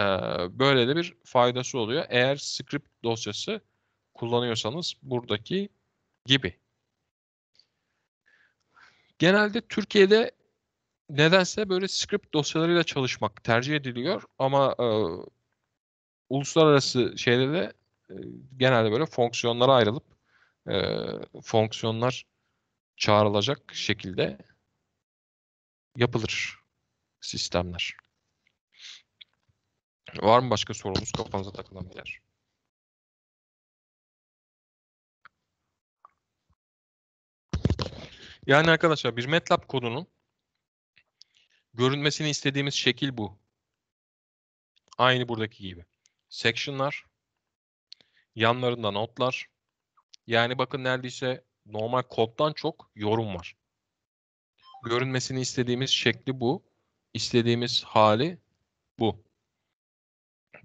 böyle de bir faydası oluyor. Eğer script dosyası kullanıyorsanız buradaki gibi. Genelde Türkiye'de nedense böyle script dosyalarıyla çalışmak tercih ediliyor ama e, uluslararası şeyde de e, genelde böyle fonksiyonlara ayrılıp e, fonksiyonlar çağrılacak şekilde yapılır sistemler. Var mı başka sorunuz kafanıza takılan bir yer? Yani arkadaşlar bir MATLAB kodunun görünmesini istediğimiz şekil bu. Aynı buradaki gibi. Section'lar, yanlarında notlar. Yani bakın neredeyse normal koddan çok yorum var. Görünmesini istediğimiz şekli bu. İstediğimiz hali bu.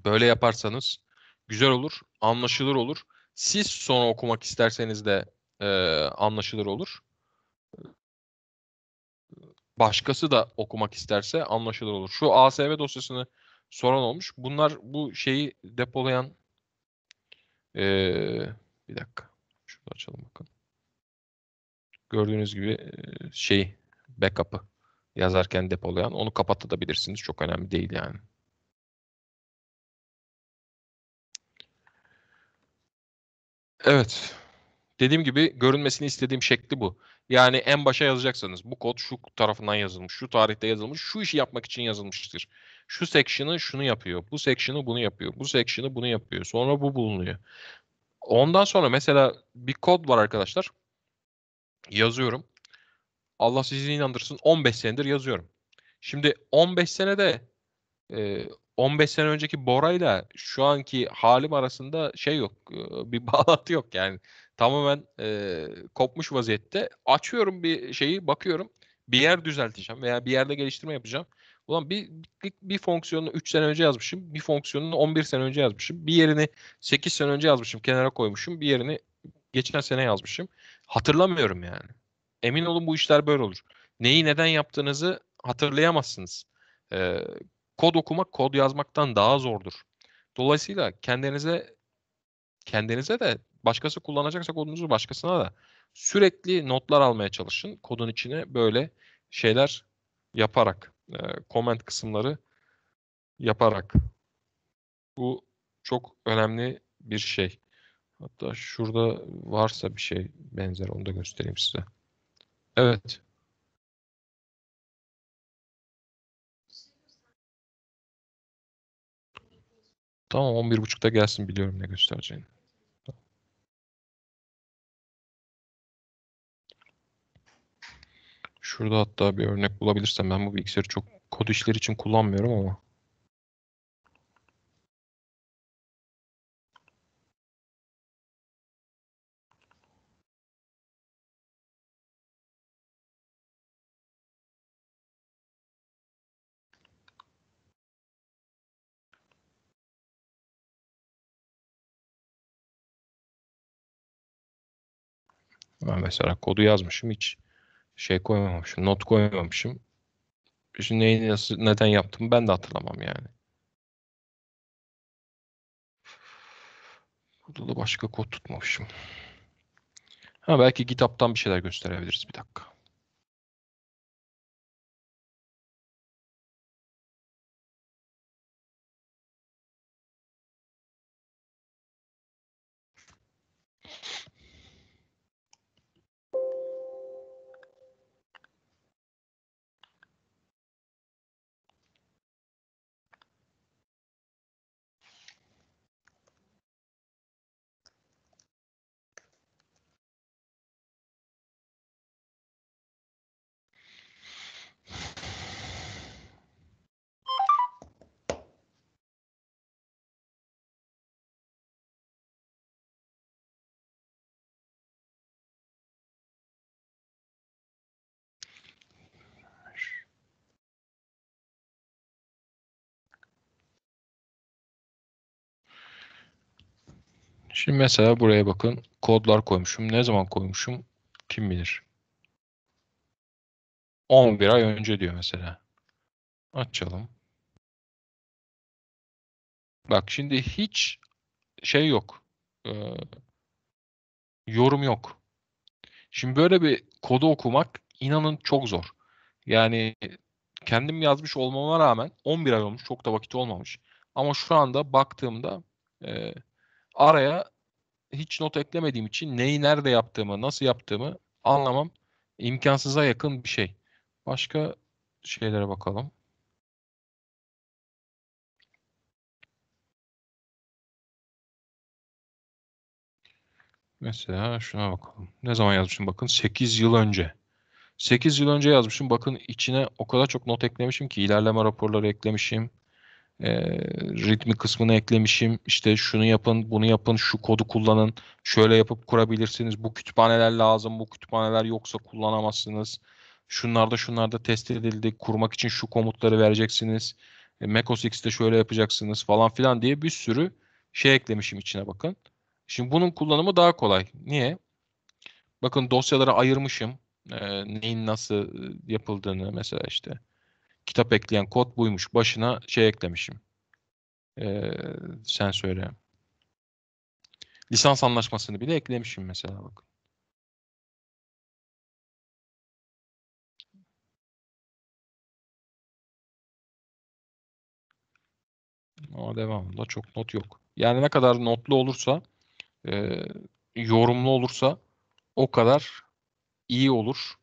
Böyle yaparsanız güzel olur, anlaşılır olur. Siz sonra okumak isterseniz de e, anlaşılır olur başkası da okumak isterse anlaşılır olur. Şu ASV dosyasını soran olmuş. Bunlar bu şeyi depolayan ee, bir dakika. Şurada açalım bakın. Gördüğünüz gibi şey backup'ı yazarken depolayan onu kapatabilirsiniz. Çok önemli değil yani. Evet. Dediğim gibi görünmesini istediğim şekli bu. Yani en başa yazacaksınız. Bu kod şu tarafından yazılmış, şu tarihte yazılmış, şu işi yapmak için yazılmıştır. Şu section'ı şunu yapıyor, bu section'ı bunu yapıyor, bu section'ı bunu yapıyor. Sonra bu bulunuyor. Ondan sonra mesela bir kod var arkadaşlar. Yazıyorum. Allah sizi inandırsın 15 senedir yazıyorum. Şimdi 15 senede e, 15 sene önceki Bora'yla şu anki halim arasında şey yok. e, Bir bağlantı yok yani. Tamamen e, kopmuş vaziyette. Açıyorum bir şeyi, bakıyorum. Bir yer düzelteceğim veya bir yerde geliştirme yapacağım. Ulan bir, bir, bir fonksiyonunu 3 sene önce yazmışım. Bir fonksiyonunu 11 sene önce yazmışım. Bir yerini 8 sene önce yazmışım. Kenara koymuşum. Bir yerini geçen sene yazmışım. Hatırlamıyorum yani. Emin olun bu işler böyle olur. Neyi neden yaptığınızı hatırlayamazsınız. Ee, kod okumak kod yazmaktan daha zordur. Dolayısıyla kendinize kendinize de başkası kullanacaksa kodunuzu başkasına da sürekli notlar almaya çalışın. Kodun içine böyle şeyler yaparak, e, comment kısımları yaparak. Bu çok önemli bir şey. Hatta şurada varsa bir şey benzer onu da göstereyim size. Evet. Tamam 11.30'da gelsin biliyorum ne göstereceğini. Şurada hatta bir örnek bulabilirsem ben bu bilgisayarı çok kod işleri için kullanmıyorum ama. Ben mesela kodu yazmışım hiç şey koymamışım, not koymamışım. Şimdi neyi nasıl, neden yaptım ben de hatırlamam yani. Burada da başka kod tutmamışım. Ha belki GitHub'tan bir şeyler gösterebiliriz bir dakika. Şimdi mesela buraya bakın. Kodlar koymuşum. Ne zaman koymuşum? Kim bilir. 11 ay önce diyor mesela. Açalım. Bak şimdi hiç şey yok. Ee, yorum yok. Şimdi böyle bir kodu okumak inanın çok zor. Yani kendim yazmış olmama rağmen 11 ay olmuş. Çok da vakit olmamış. Ama şu anda baktığımda e, araya hiç not eklemediğim için neyi nerede yaptığımı, nasıl yaptığımı anlamam imkansıza yakın bir şey. Başka şeylere bakalım. Mesela şuna bakalım. Ne zaman yazmışım bakın 8 yıl önce. 8 yıl önce yazmışım. Bakın içine o kadar çok not eklemişim ki ilerleme raporları eklemişim. E, ritmi kısmını eklemişim. İşte şunu yapın, bunu yapın, şu kodu kullanın. Şöyle yapıp kurabilirsiniz. Bu kütüphaneler lazım. Bu kütüphaneler yoksa kullanamazsınız. Şunlarda şunlarda test edildi. Kurmak için şu komutları vereceksiniz. E, macOS X'te şöyle yapacaksınız falan filan diye bir sürü şey eklemişim içine bakın. Şimdi bunun kullanımı daha kolay. Niye? Bakın dosyaları ayırmışım. Ee, neyin nasıl yapıldığını mesela işte. Kitap ekleyen kod buymuş. Başına şey eklemişim. Ee, sen söyle. Lisans anlaşmasını bile eklemişim mesela bakın. Ama devamında çok not yok. Yani ne kadar notlu olursa e, yorumlu olursa o kadar iyi olur.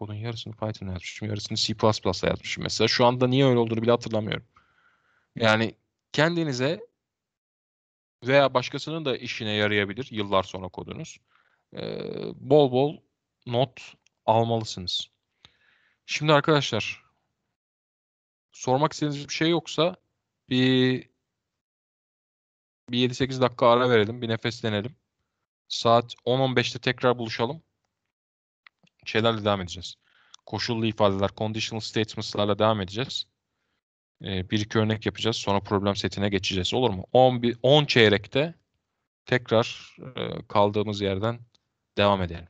Kodun yarısını Python'da yazmışım, yarısını C++'la yazmışım mesela. Şu anda niye öyle olduğunu bile hatırlamıyorum. Yani kendinize veya başkasının da işine yarayabilir yıllar sonra kodunuz. Ee, bol bol not almalısınız. Şimdi arkadaşlar sormak istediğiniz bir şey yoksa bir bir 7-8 dakika ara verelim. Bir nefeslenelim. Saat 10-15'te tekrar buluşalım. Şeylerle devam edeceğiz. Koşullu ifadeler, conditional statements'larla devam edeceğiz. Ee, bir iki örnek yapacağız. Sonra problem setine geçeceğiz. Olur mu? 10, bir- 10 çeyrekte tekrar e, kaldığımız yerden devam edelim.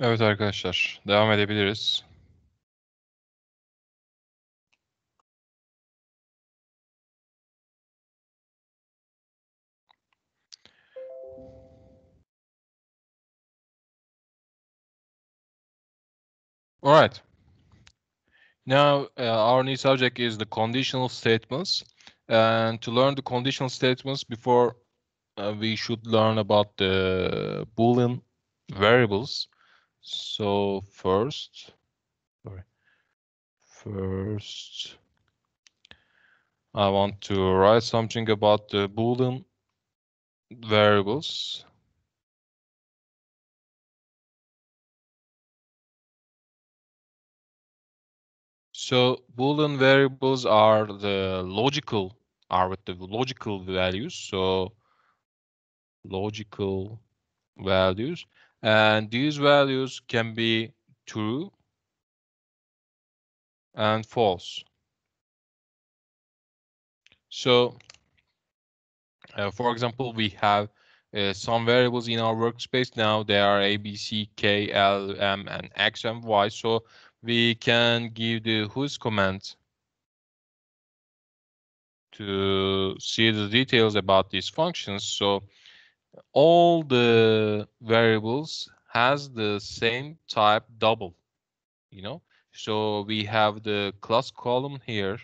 Evet arkadaşlar, devam edebiliriz. All right. Now, uh, our new subject is the conditional statements. And to learn the conditional statements before uh, we should learn about the Boolean variables. So first, sorry, first, I want to write something about the Boolean variables. So Boolean variables are the logical, are with the logical values. So logical values, and these values can be true and false. So, uh, for example, we have uh, some variables in our workspace now. They are A, B, C, K, L, M, and X and Y. So we can give the whos command to see the details about these functions. So all the variables has the same type double, you know. So we have the class column here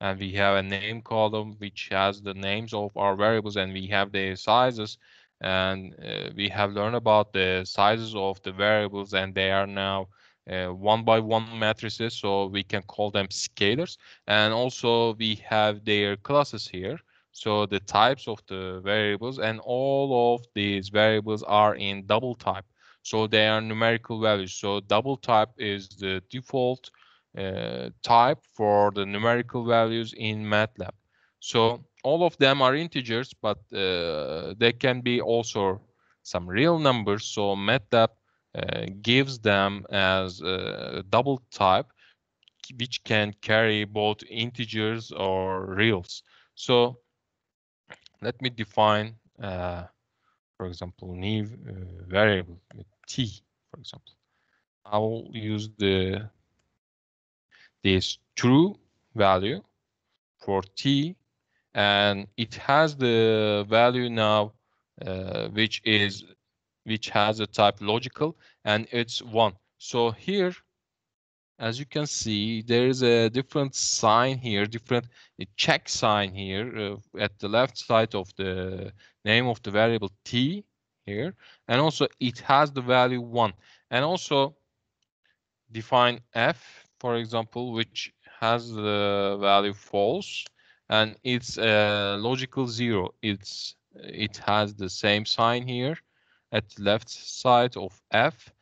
and we have a name column which has the names of our variables and we have the sizes and uh, we have learned about the sizes of the variables and they are now uh, one by one matrices so we can call them scalars and also we have their classes here so the types of the variables and all of these variables are in double type so they are numerical values so double type is the default uh, type for the numerical values in MATLAB. So all of them are integers, but uh, they can be also some real numbers. So MATLAB uh, gives them as a double type, which can carry both integers or reals. So let me define, uh, for example, new uh, variable t, for example. I will use the this true value for t and it has the value now uh, which is which has a type logical and it's one so here as you can see there is a different sign here different check sign here uh, at the left side of the name of the variable t here. And also it has the value one. And also define f for example, which has the value false. And it's a logical zero. It's it has the same sign here at the left side of f, uh,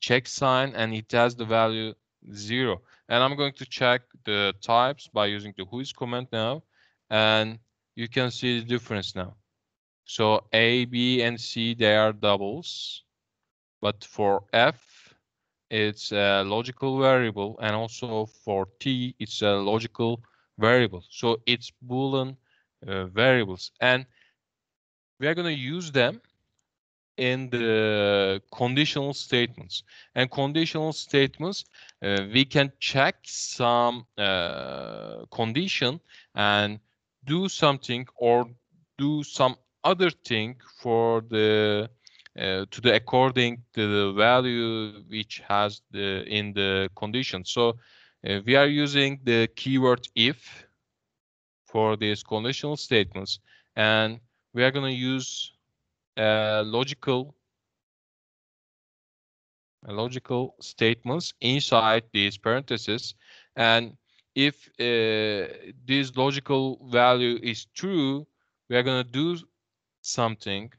check sign, and it has the value zero. And I'm going to check the types by using the whos command now, and you can see the difference now. So A, B, and C, they are doubles, but for F, it's a logical variable and also for t it's a logical variable so it's boolean uh, variables and we are going to use them in the conditional statements and conditional statements uh, we can check some uh, condition and do something or do some other thing for the uh, to the according to the value which has the in the condition. So uh, we are using the keyword if for these conditional statements, and we are going to use logical logical statements inside these parentheses and if uh, this logical value is true we are going to do something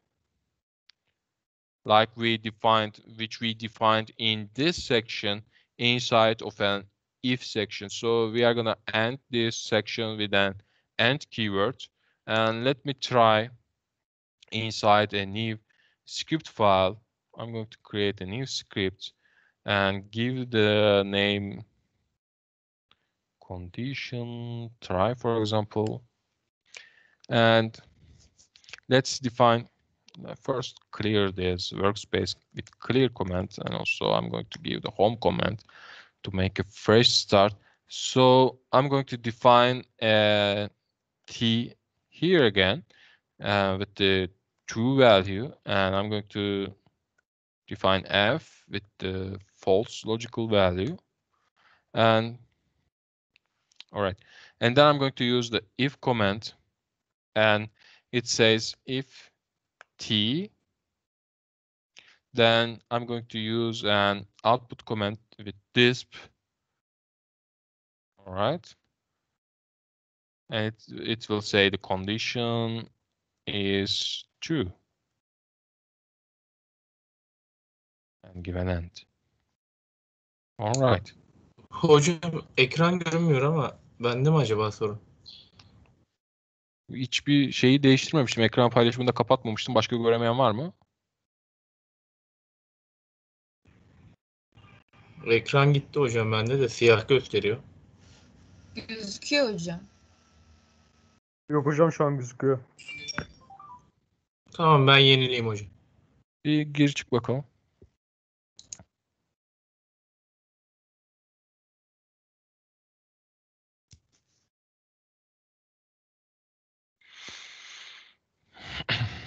like we defined, which we defined in this section inside of an if section. So we are gonna end this section with an end keyword. And let me try inside a new script file. I'm going to create a new script and give the name condition try, for example. And let's define uh, first clear this workspace with clear command and also I'm going to give the home command to make a fresh start. So I'm going to define a t here again uh, with the true value and I'm going to define f with the false logical value. And all right. And then I'm going to use the if command and it says if t then I'm going to use an output command with disp all right. And it, it will say the condition is true and give an end all right Hocam ekran görünmüyor ama bende mi acaba sorun? hiçbir şeyi değiştirmemiştim ekran paylaşımını da kapatmamıştım başka göremeyen var mı Ekran gitti hocam bende de siyah gösteriyor. Gözüküyor hocam. Yok hocam şu an gözüküyor. Tamam ben yenileyim hocam. bir gir çık bakalım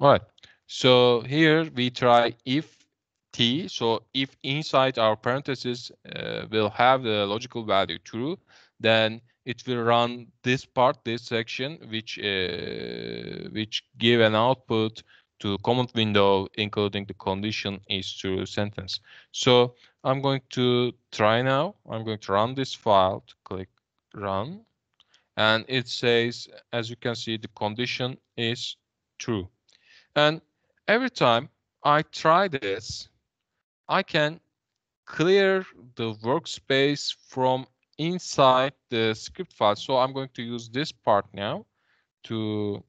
All right. So here we try if t. So if inside our parentheses uh, will have the logical value true, then it will run this part, this section, which uh, which give an output to command window, including the condition is true sentence. So I'm going to try now. I'm going to run this file. To click run, and it says, as you can see, the condition is true. And every time I try this, I can clear the workspace from inside the script file. So I'm going to use this part now to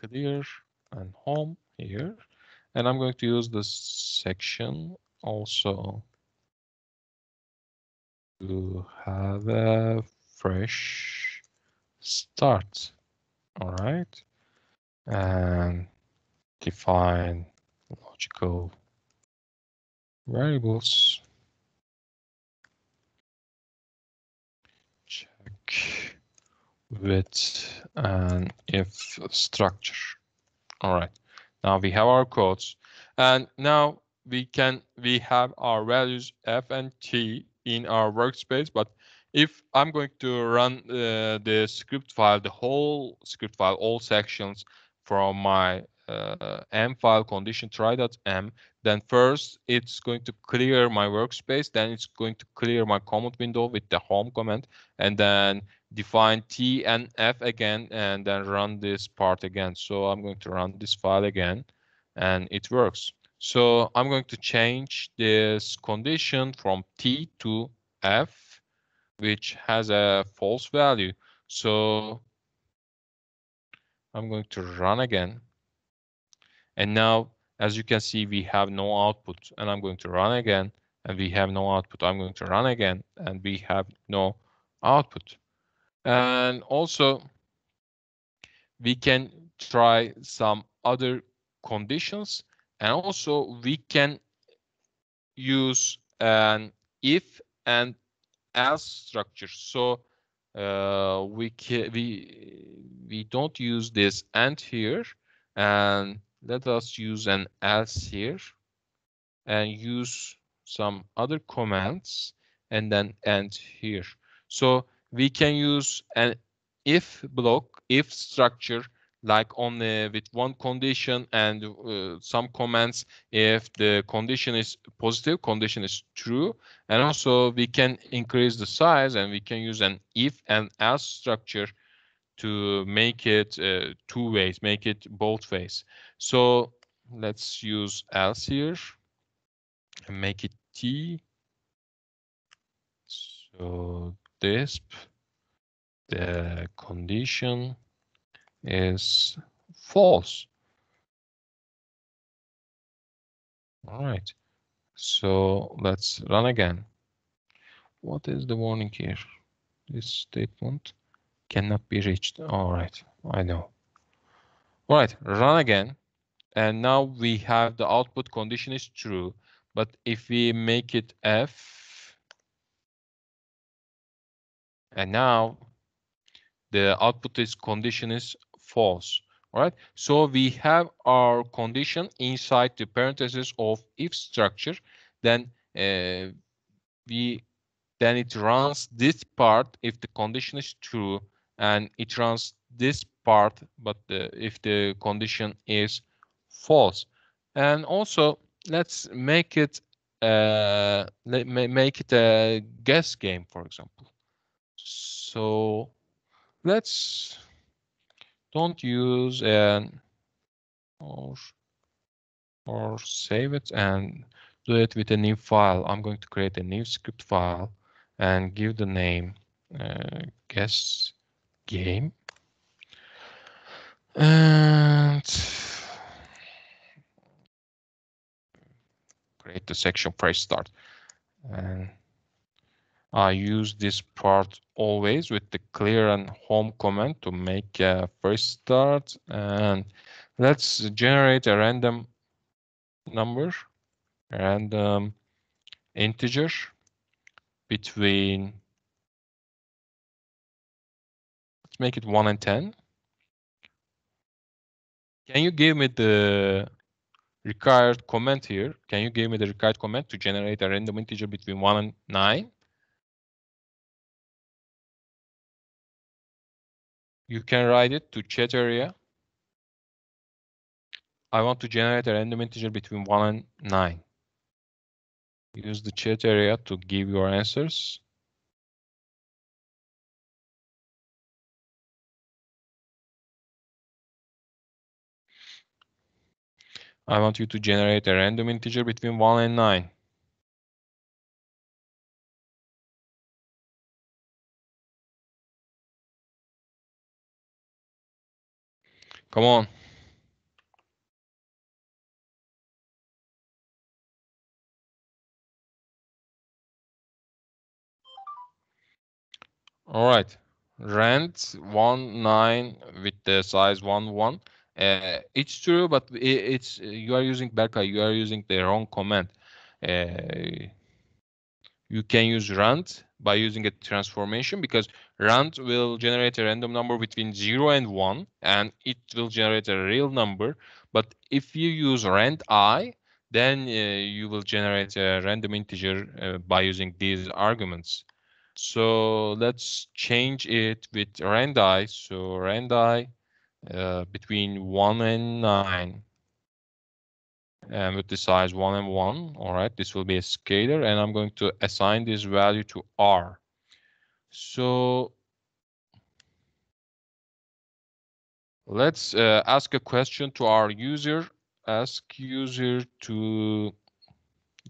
clear and home here. And I'm going to use this section also to have a fresh start. All right and define logical variables. With an if structure. All right. Now we have our codes and now we can we have our values f and t in our workspace but if I'm going to run uh, the script file, the whole script file, all sections from my uh, m file condition try.m, then first it's going to clear my workspace, then it's going to clear my command window with the home command, and then define t and f again, and then run this part again. So I'm going to run this file again, and it works. So I'm going to change this condition from t to f, which has a false value. So I'm going to run again. And now, as you can see, we have no output and I'm going to run again and we have no output. I'm going to run again and we have no output. And also, we can try some other conditions and also we can use an if and else structure. So uh, we we we don't use this and here, and let us use an else here, and use some other commands, and then end here. So we can use an if block, if structure like only with one condition and uh, some comments if the condition is positive condition is true and also we can increase the size and we can use an if and else structure to make it uh, two ways make it both ways so let's use else here and make it t so this the condition is false. All right, so let's run again. What is the warning here? This statement cannot be reached. All right, I know. All right, run again. And now we have the output condition is true. But if we make it F, and now the output is condition is false. All right, so we have our condition inside the parentheses of if structure. Then uh, we then it runs this part if the condition is true, and it runs this part, but the, if the condition is false. And also, let's make it uh, let ma- make it a guess game, for example. So let's don't use an or or save it and do it with a new file. I'm going to create a new script file and give the name uh, guess game. And create the section fresh start. And I use this part always with the clear and home command to make a fresh start. And let's generate a random number random integer between let's make it 1 and 10 can you give me the required comment here? Can you give me the required comment to generate a random integer between 1 and 9? You can write it to chat area. I want to generate a random integer between 1 and 9. Use the chat area to give your answers. I want you to generate a random integer between 1 and 9. Come on. All right. Rand 1 9 with the size 1 1. Uh, it's true, but it's you are using Berkay, you are using the wrong command. Uh, you can use rand by using a transformation because rand will generate a random number between 0 and 1 and it will generate a real number. But if you use rand i, then uh, you will generate a random integer uh, by using these arguments. So let's change it with rand i. So rand i uh, between 1 and 9 and with the size 1 and 1 all right this will be a scalar and i'm going to assign this value to r. So let's uh, ask a question to our user. Ask user to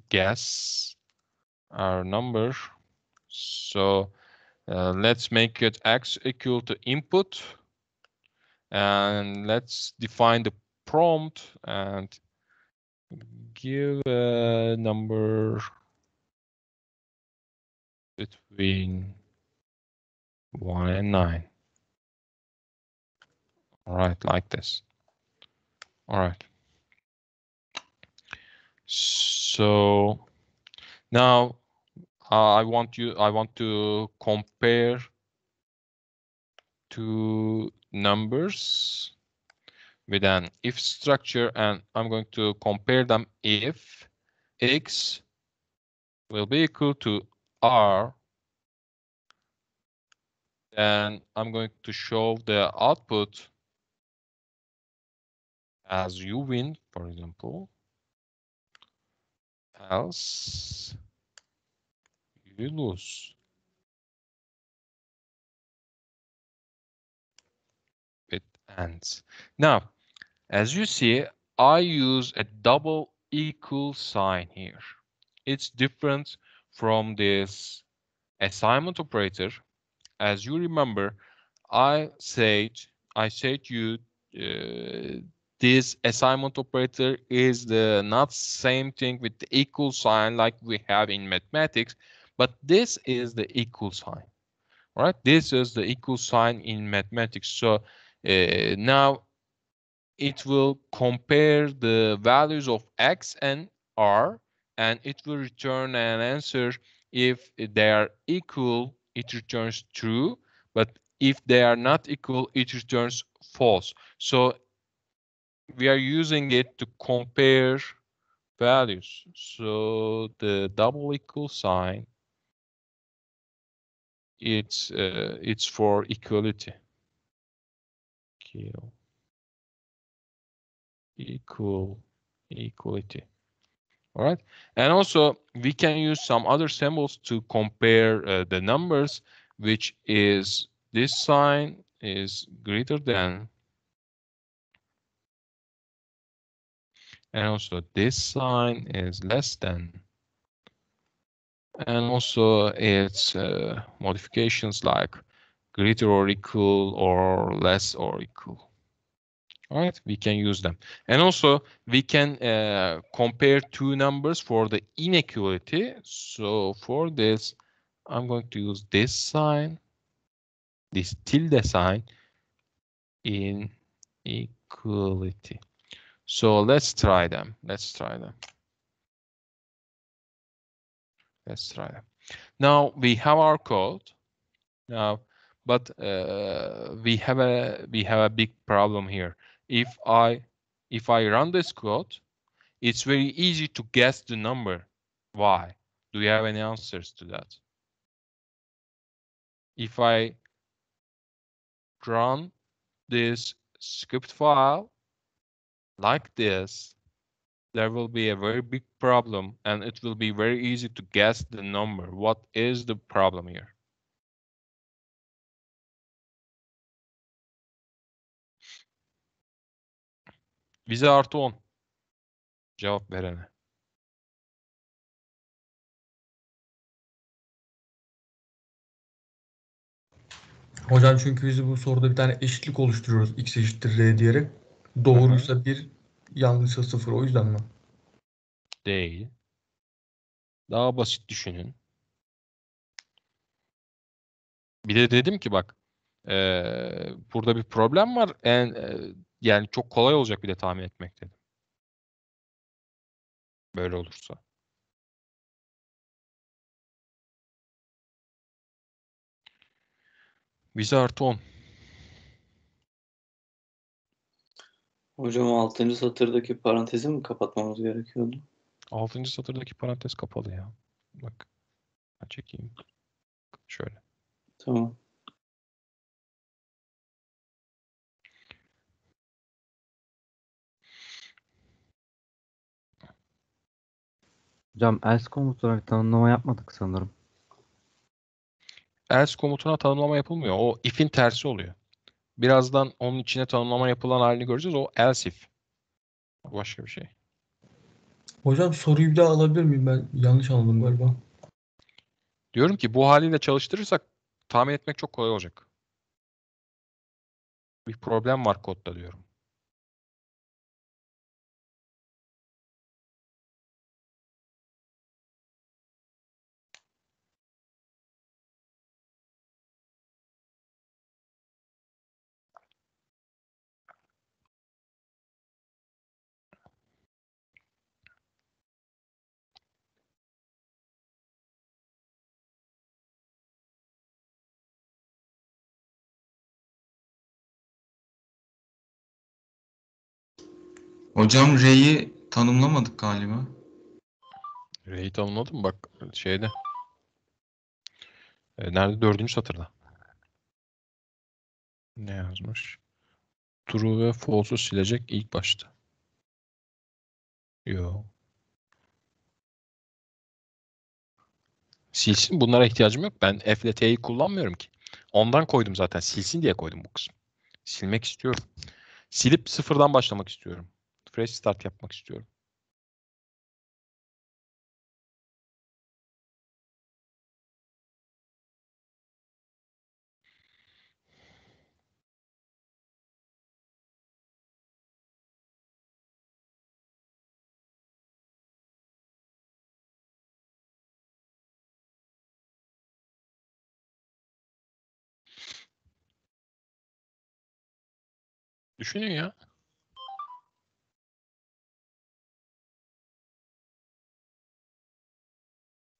guess our number. So uh, let's make it x equal to input and let's define the prompt and give a number between 1 and 9 all right like this. All right. So now uh, i want you i want to compare two numbers with an if structure and I'm going to compare them if x will be equal to r then I'm going to show the output as you win for example else you lose Now, as you see, I use a double equal sign here. It's different from this assignment operator. As you remember, I said, I said you uh, this assignment operator is the not same thing with the equal sign like we have in mathematics, but this is the equal sign. Right, this is the equal sign in mathematics. So uh, now it will compare the values of x and r and it will return an answer if they are equal it returns true but if they are not equal it returns false. So we are using it to compare values. So the double equal sign it's uh, it's for equality Equal. equal equality. All right. And also we can use some other symbols to compare uh, the numbers which is this sign is greater than and also this sign is less than. And also its uh, modifications like greater or equal or less or equal. All right we can use them. And also we can uh, compare two numbers for the inequality. So for this i'm going to use this sign this tilde sign in equality. So let's try them. Let's try them. Let's try them. Now we have our code. Now but uh, we have a we have a big problem here if I if I run this code, it's very easy to guess the number. Why? Do you have any answers to that? If I run this script file like this, there will be a very big problem and it will be very easy to guess the number. What is the problem here? Vize artı 10. Cevap verene. Hocam çünkü biz bu soruda bir tane eşitlik oluşturuyoruz. X eşittir R diyerek. Doğruysa 1, yanlışsa 0. O yüzden mi? Değil. Daha basit düşünün. Bir de dedim ki bak eee, burada bir problem var. En, eee, yani çok kolay olacak bir de tahmin etmek dedim. Böyle olursa. Vize artı 10. Hocam 6. satırdaki parantezi mi kapatmamız gerekiyordu? 6. satırdaki parantez kapalı ya. Bak. Ben çekeyim. Şöyle. Tamam. Hocam else komut olarak tanımlama yapmadık sanırım. else komutuna tanımlama yapılmıyor. O if'in tersi oluyor. Birazdan onun içine tanımlama yapılan halini göreceğiz. O else if. Başka bir şey. Hocam soruyu bir daha alabilir miyim? Ben yanlış anladım galiba. Diyorum ki bu haliyle çalıştırırsak tahmin etmek çok kolay olacak. Bir problem var kodda diyorum. Hocam R'yi tanımlamadık galiba. R'yi tanımladım bak şeyde. E, nerede? Dördüncü satırda. Ne yazmış? True ve false'u silecek ilk başta. Yo. Silsin. Bunlara ihtiyacım yok. Ben F ile T'yi kullanmıyorum ki. Ondan koydum zaten. Silsin diye koydum bu kısmı. Silmek istiyorum. Silip sıfırdan başlamak istiyorum. Fresh start yapmak istiyorum. Düşünün ya.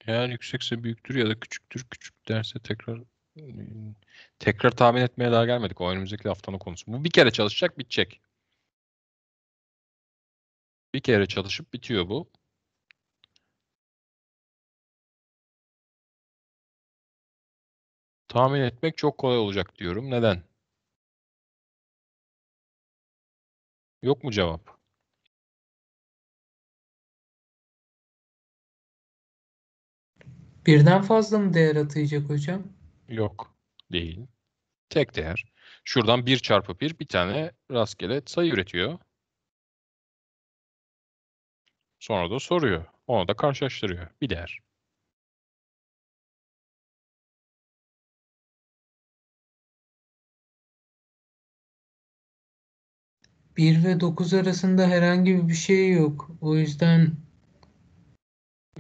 Eğer yüksekse büyüktür ya da küçüktür. Küçük derse tekrar tekrar tahmin etmeye daha gelmedik. O önümüzdeki haftanın konusu. Bu bir kere çalışacak, bitecek. Bir kere çalışıp bitiyor bu. Tahmin etmek çok kolay olacak diyorum. Neden? Yok mu cevap? Birden fazla mı değer atayacak hocam? Yok. Değil. Tek değer. Şuradan 1 çarpı 1 bir tane rastgele sayı üretiyor. Sonra da soruyor. Onu da karşılaştırıyor. Bir değer. Bir ve 9 arasında herhangi bir şey yok. O yüzden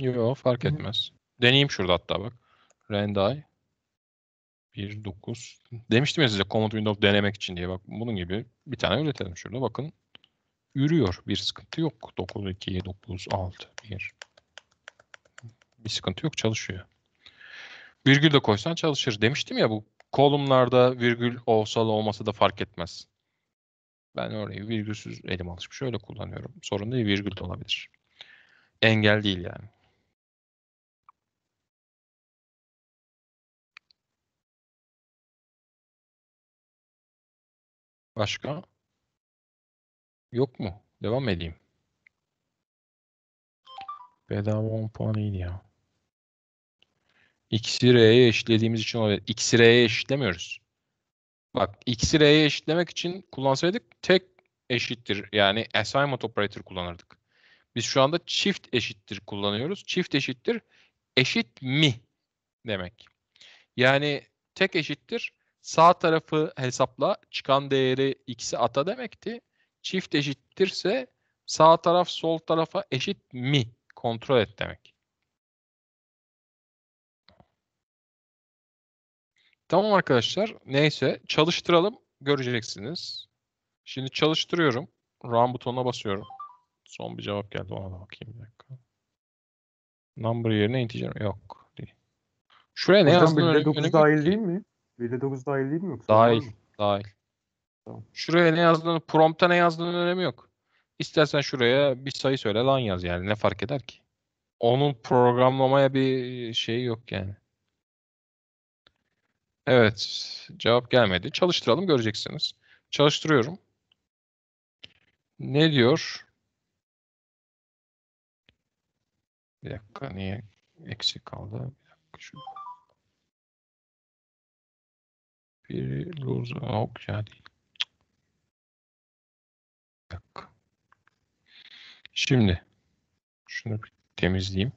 Yok fark etmez. Deneyeyim şurada hatta bak. Renday 1 9 demiştim ya size command window denemek için diye bak bunun gibi bir tane üretelim şurada bakın. Yürüyor. Bir sıkıntı yok. 9 2 9 6 1 bir sıkıntı yok çalışıyor. Virgül de koysan çalışır. Demiştim ya bu kolumlarda virgül olsa da olmasa da fark etmez. Ben orayı virgülsüz elim alışmış. Öyle kullanıyorum. Sorun değil virgül de olabilir. Engel değil yani. Başka? Yok mu? Devam edeyim. Bedava 10 puan iyiydi ya. X'i R'ye eşitlediğimiz için olabilir. X'i R'ye eşitlemiyoruz. Bak X'i R'ye eşitlemek için kullansaydık tek eşittir yani assignment operator kullanırdık. Biz şu anda çift eşittir kullanıyoruz. Çift eşittir eşit mi demek. Yani tek eşittir sağ tarafı hesapla çıkan değeri x'e ata demekti. Çift eşittirse sağ taraf sol tarafa eşit mi kontrol et demek. Tamam arkadaşlar. Neyse çalıştıralım. Göreceksiniz. Şimdi çalıştırıyorum. Run butonuna basıyorum. Son bir cevap geldi. Ona da bakayım bir dakika. Number yerine integer? Yok. Değil. Şuraya ne Hocam öne- de 9 önemi dahil değil mi? Bir de 9 dahil değil mi yoksa? Dahil. Dahil. Tamam. Şuraya ne yazdığını, prompta ne yazdığının önemi yok. İstersen şuraya bir sayı söyle lan yaz yani ne fark eder ki? Onun programlamaya bir şey yok yani. Evet, cevap gelmedi. Çalıştıralım göreceksiniz. Çalıştırıyorum. Ne diyor? Bir dakika niye eksik kaldı? Bir dakika şu. Bir loser yok ya değil. Şimdi şunu bir temizleyeyim.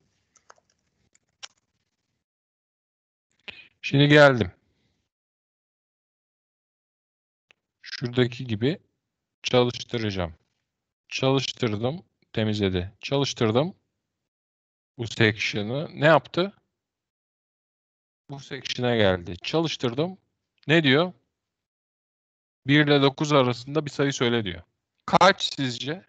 Şimdi geldim. Şuradaki gibi çalıştıracağım. Çalıştırdım, temizledi. Çalıştırdım. Bu section'ı ne yaptı? Bu section'a geldi. Çalıştırdım. Ne diyor? 1 ile 9 arasında bir sayı söyle diyor. Kaç sizce?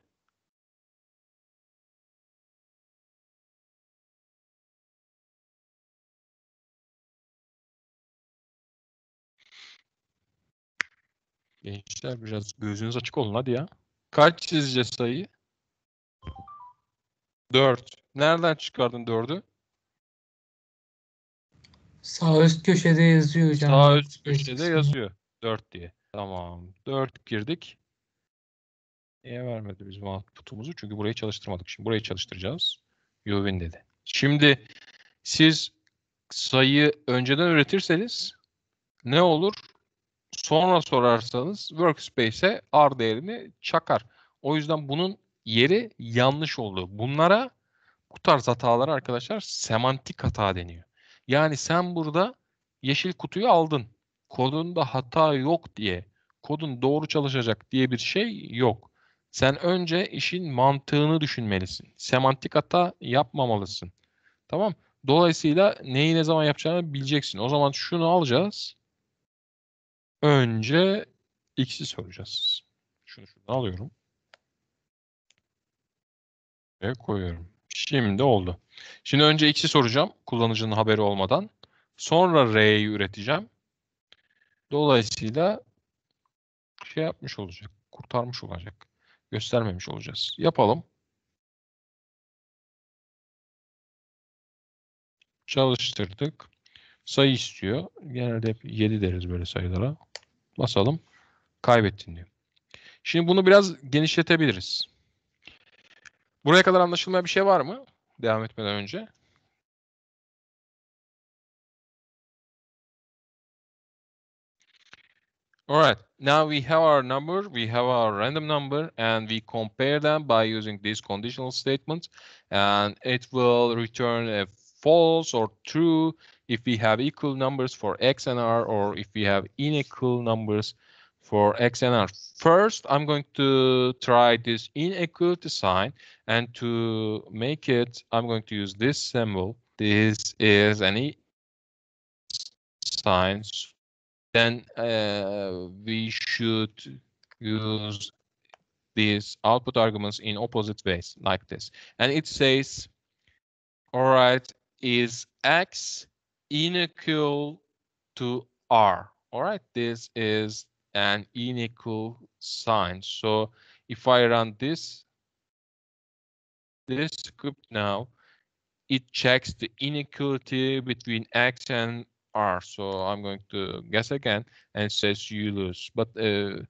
Gençler biraz gözünüz açık olun hadi ya. Kaç sizce sayı? 4. Nereden çıkardın 4'ü? Sağ üst köşede yazıyor hocam. Sağ üst köşede yazıyor. 4 diye. Tamam. 4 girdik. Niye vermedi bizim output'umuzu? Çünkü burayı çalıştırmadık. Şimdi burayı çalıştıracağız. You win dedi. Şimdi siz sayıyı önceden üretirseniz ne olur? Sonra sorarsanız workspace'e R değerini çakar. O yüzden bunun yeri yanlış oldu. Bunlara bu tarz hatalara arkadaşlar semantik hata deniyor. Yani sen burada yeşil kutuyu aldın. Kodunda hata yok diye, kodun doğru çalışacak diye bir şey yok. Sen önce işin mantığını düşünmelisin. Semantik hata yapmamalısın. Tamam? Dolayısıyla neyi ne zaman yapacağını bileceksin. O zaman şunu alacağız. Önce x'i soracağız. Şunu şuradan alıyorum. Ve koyuyorum. Şimdi oldu. Şimdi önce x'i soracağım kullanıcının haberi olmadan. Sonra r'yi üreteceğim. Dolayısıyla şey yapmış olacak. Kurtarmış olacak. Göstermemiş olacağız. Yapalım. Çalıştırdık. Sayı istiyor. Genelde hep 7 deriz böyle sayılara. Basalım. Kaybettin diyor. Şimdi bunu biraz genişletebiliriz. Buraya kadar anlaşılmayan bir şey var mı? Devam etmeden önce. All right, now we have our number, we have our random number, and we compare them by using this conditional statement, and it will return a false or true if we have equal numbers for x and r, or if we have unequal numbers for x and r. First, I'm going to try this inequality sign, and to make it, I'm going to use this symbol. This is an e sign then uh, we should use these output arguments in opposite ways like this. And it says, all right, is x unequal to r? All right, this is an unequal sign. So if I run this, this script now, it checks the inequality between x and R. So I'm going to guess again, and says you lose. But uh,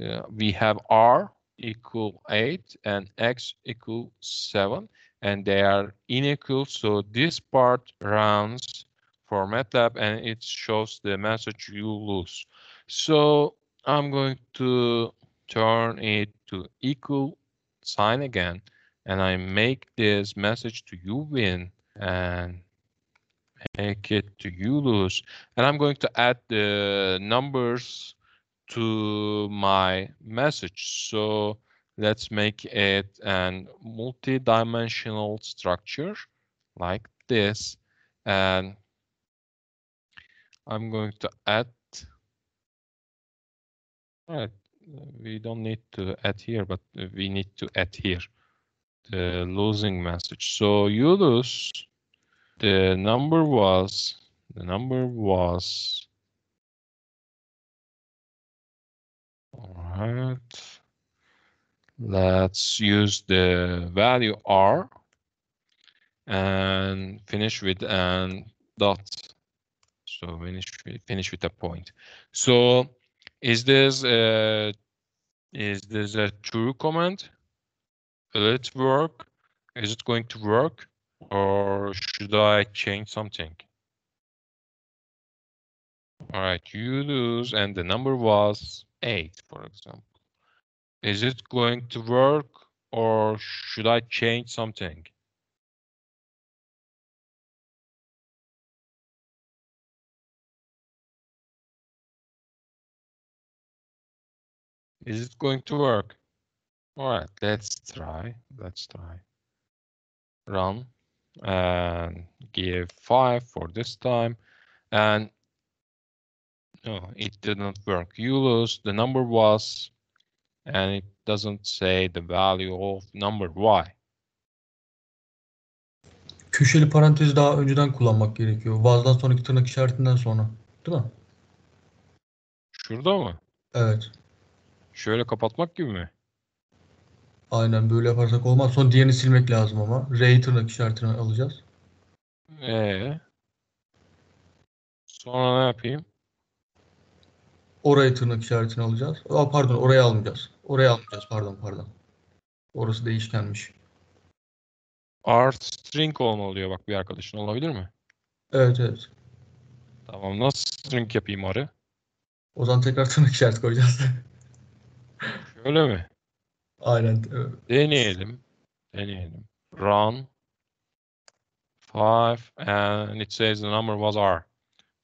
uh, we have R equal 8 and X equal 7, and they are unequal. So this part runs for MATLAB, and it shows the message you lose. So I'm going to turn it to equal sign again, and I make this message to you win, and make it to you lose. And I'm going to add the numbers to my message. So let's make it an multi-dimensional structure like this. And I'm going to add, right, we don't need to add here, but we need to add here the losing message. So you lose the number was the number was all right. Let's use the value r and finish with an dot. So finish finish with a point. So is this uh is this a true command will it work is it going to work or should I change something? All right, you lose, and the number was 8, for example. Is it going to work, or should I change something? Is it going to work? All right, let's try. Let's try. Run and give five for this time and no it did not work you lose the number was and it doesn't say the value of number y Köşeli parantezi daha önceden kullanmak gerekiyor. Vaz'dan sonraki tırnak işaretinden sonra. Değil mi? şurada mı Evet. Şöyle kapatmak gibi mi Aynen böyle yaparsak olmaz. Sonra diğerini silmek lazım ama. R'yi tırnak işaretine alacağız. ee sonra ne yapayım Orayı tırnak işaretine alacağız. Aa, pardon orayı almayacağız. Orayı almayacağız pardon pardon. Orası değişkenmiş. r string olmalı bak bir arkadaşın olabilir mi Evet evet. tamam nasıl string yapayım r'ı O zaman tekrar tırnak işareti koyacağız. şöyle mi Aynen. evet. Deneyelim. Deneyelim. Run. Five and it says the number was R.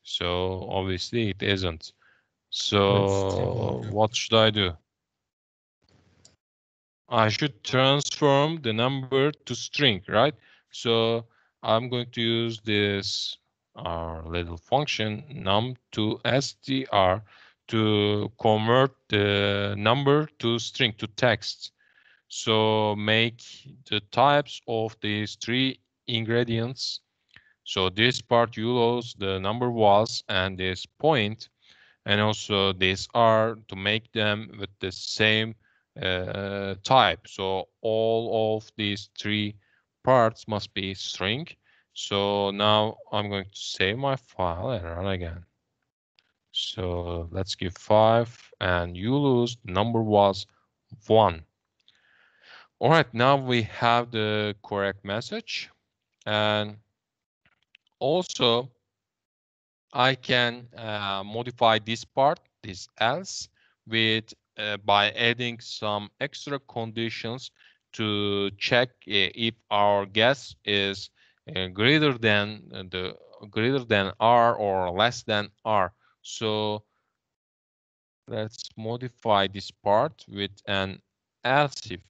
So obviously it isn't. So what should I do? I should transform the number to string, right? So I'm going to use this our little function num to str to convert the number to string to text. So make the types of these three ingredients. So this part you lose the number was and this point and also this are to make them with the same uh, type. So all of these three parts must be string. So now I'm going to save my file and run again. So let's give five and you lose the number was one. All right, now we have the correct message and also I can uh, modify this part, this else, with uh, by adding some extra conditions to check uh, if our guess is uh, greater than uh, the greater than r or less than r. So let's modify this part with an else if.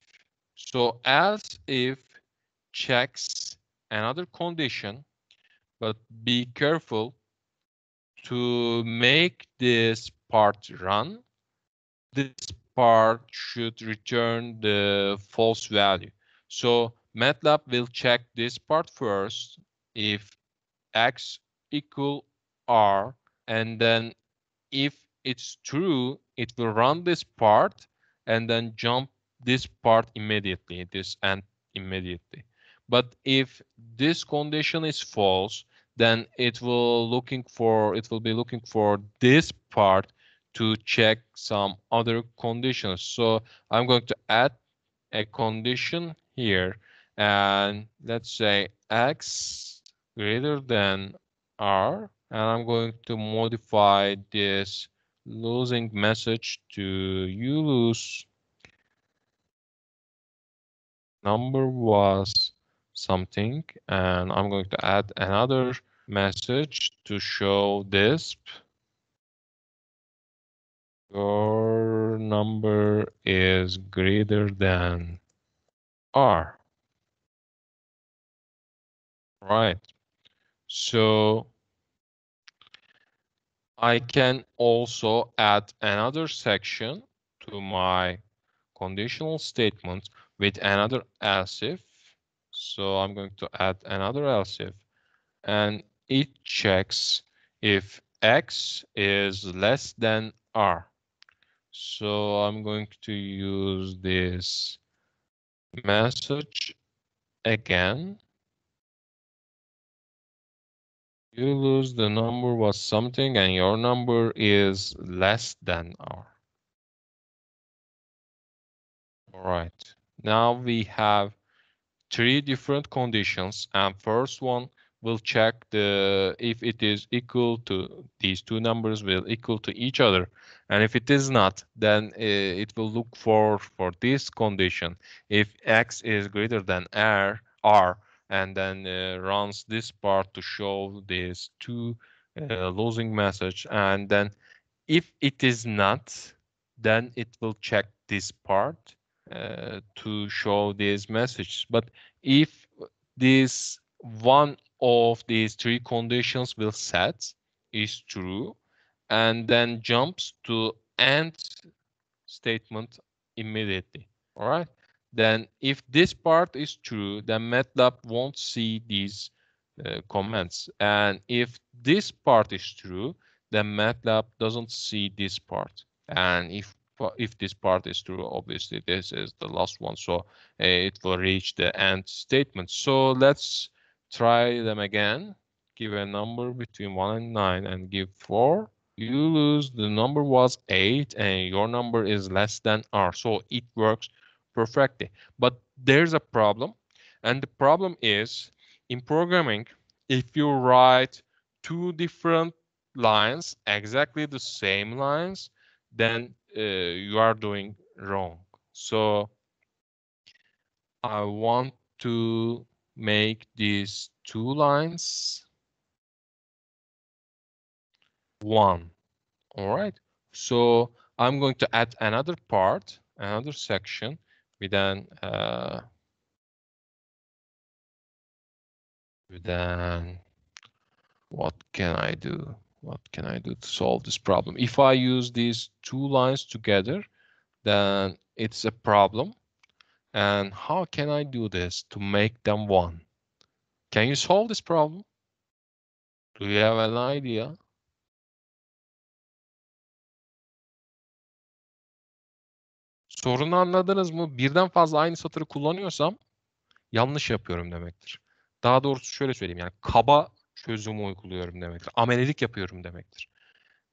So else if checks another condition, but be careful to make this part run, this part should return the false value. So MATLAB will check this part first if x equal r and then if it's true it will run this part and then jump this part immediately this and immediately. But if this condition is false then it will looking for it will be looking for this part to check some other conditions. So i'm going to add a condition here and let's say x greater than r and i'm going to modify this losing message to you lose. Number was something and I'm going to add another message to show this. Your number is greater than R. Right. So I can also add another section to my conditional statement with another else if so I'm going to add another else if and it checks if x is less than r. So I'm going to use this message again. You lose the number was something and your number is less than r. All right, now we have three different conditions and first one will check the if it is equal to these two numbers will equal to each other. And if it is not then uh, it will look for for this condition. If x is greater than r r and then uh, runs this part to show this two uh, losing message and then if it is not then it will check this part uh, to show these messages. But if this one of these three conditions will set is true and then jumps to end statement immediately. All right. Then if this part is true, then MATLAB won't see these uh, comments. And if this part is true, then MATLAB doesn't see this part. And if if this part is true, obviously this is the last one. So uh, it will reach the end statement. So let's try them again. Give a number between 1 and 9 and give 4. You lose the number was 8 and your number is less than R. So it works perfectly. But there's a problem. And the problem is in programming, if you write two different lines, exactly the same lines, then uh, you are doing wrong. So I want to make these two lines one. All right. So I'm going to add another part, another section with an uh, with an what can I do? What can I do to solve this problem? If I use these two lines together, then it's a problem. And how can I do this to make them one? Can you solve this problem? Do you have an idea? Sorunu anladınız mı? Birden fazla aynı satırı kullanıyorsam yanlış yapıyorum demektir. Daha doğrusu şöyle söyleyeyim yani kaba çözümü uyguluyorum demektir. Amelelik yapıyorum demektir.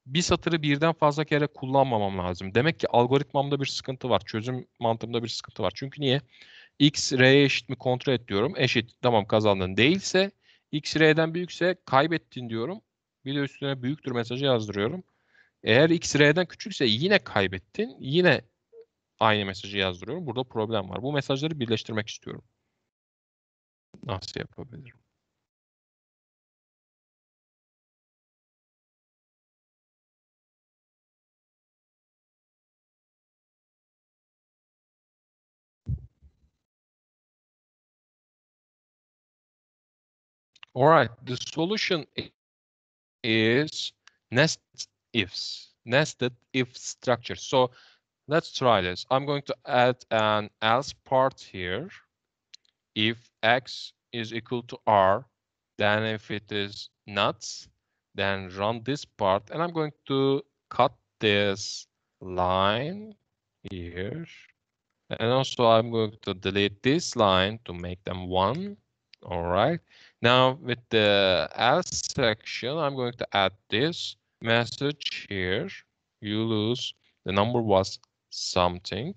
Bir satırı birden fazla kere kullanmamam lazım. Demek ki algoritmamda bir sıkıntı var. Çözüm mantığımda bir sıkıntı var. Çünkü niye? X R'ye eşit mi kontrol et diyorum. Eşit tamam kazandın değilse X R'den büyükse kaybettin diyorum. Bir de üstüne büyüktür mesajı yazdırıyorum. Eğer X R'den küçükse yine kaybettin. Yine aynı mesajı yazdırıyorum. Burada problem var. Bu mesajları birleştirmek istiyorum. Nasıl yapabilirim? All right, the solution is nested ifs, nested if structure. So let's try this. I'm going to add an else part here. If x is equal to r, then if it is not, then run this part. And I'm going to cut this line here. And also I'm going to delete this line to make them one. All right. Now with the else section, I'm going to add this message here. You lose, the number was something.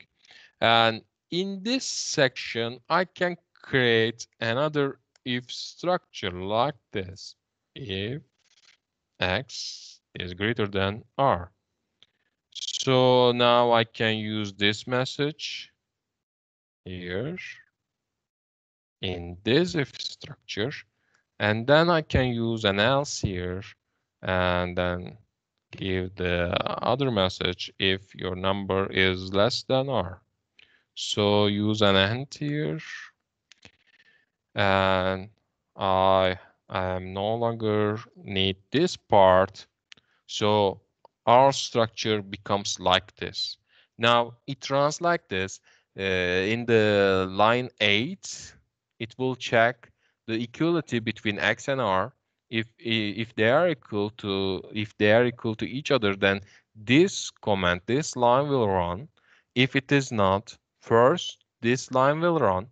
And in this section, I can create another if structure like this. If x is greater than r. So now I can use this message here in this if structure and then I can use an else here and then give the other message if your number is less than r. So use an and here and I am no longer need this part. So our structure becomes like this. Now it runs like this. Uh, in the line 8, it will check the equality between x and r. If if they are equal to if they are equal to each other, then this comment this line will run. If it is not, first this line will run,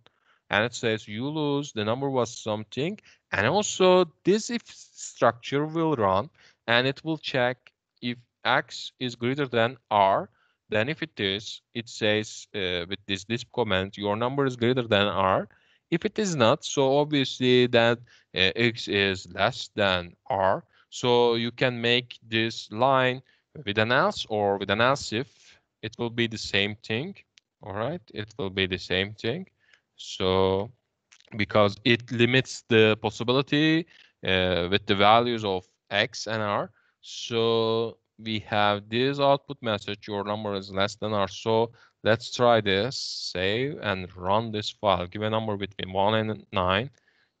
and it says you lose. The number was something, and also this if structure will run, and it will check if x is greater than r. Then if it is, it says uh, with this this comment your number is greater than r. If it is not, so obviously that uh, x is less than r. So you can make this line with an else or with an else if. It will be the same thing. All right, it will be the same thing. So because it limits the possibility uh, with the values of x and r. So we have this output message, your number is less than r. So let's try this, save and run this file. Give a number between 1 and 9.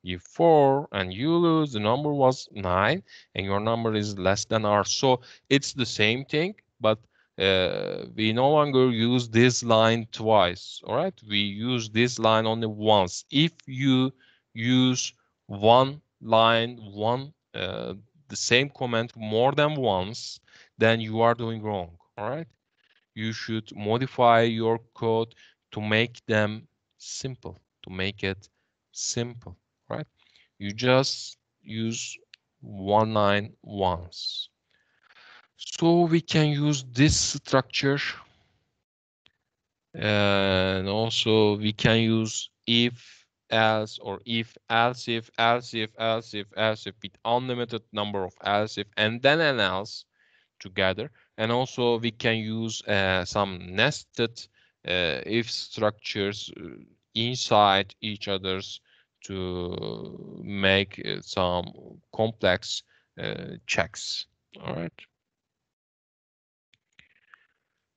Give 4 and you lose, the number was 9 and your number is less than r. So it's the same thing, but uh, we no longer use this line twice, all right? We use this line only once. If you use one line, one uh, the same comment more than once, then you are doing wrong, all right? You should modify your code to make them simple, to make it simple, right? You just use one line once. So we can use this structure and also we can use if else or if else if else if else if else if with unlimited number of else if and then an else together. And also we can use uh, some nested uh, if structures uh, inside each others to make uh, some complex uh, checks. All right.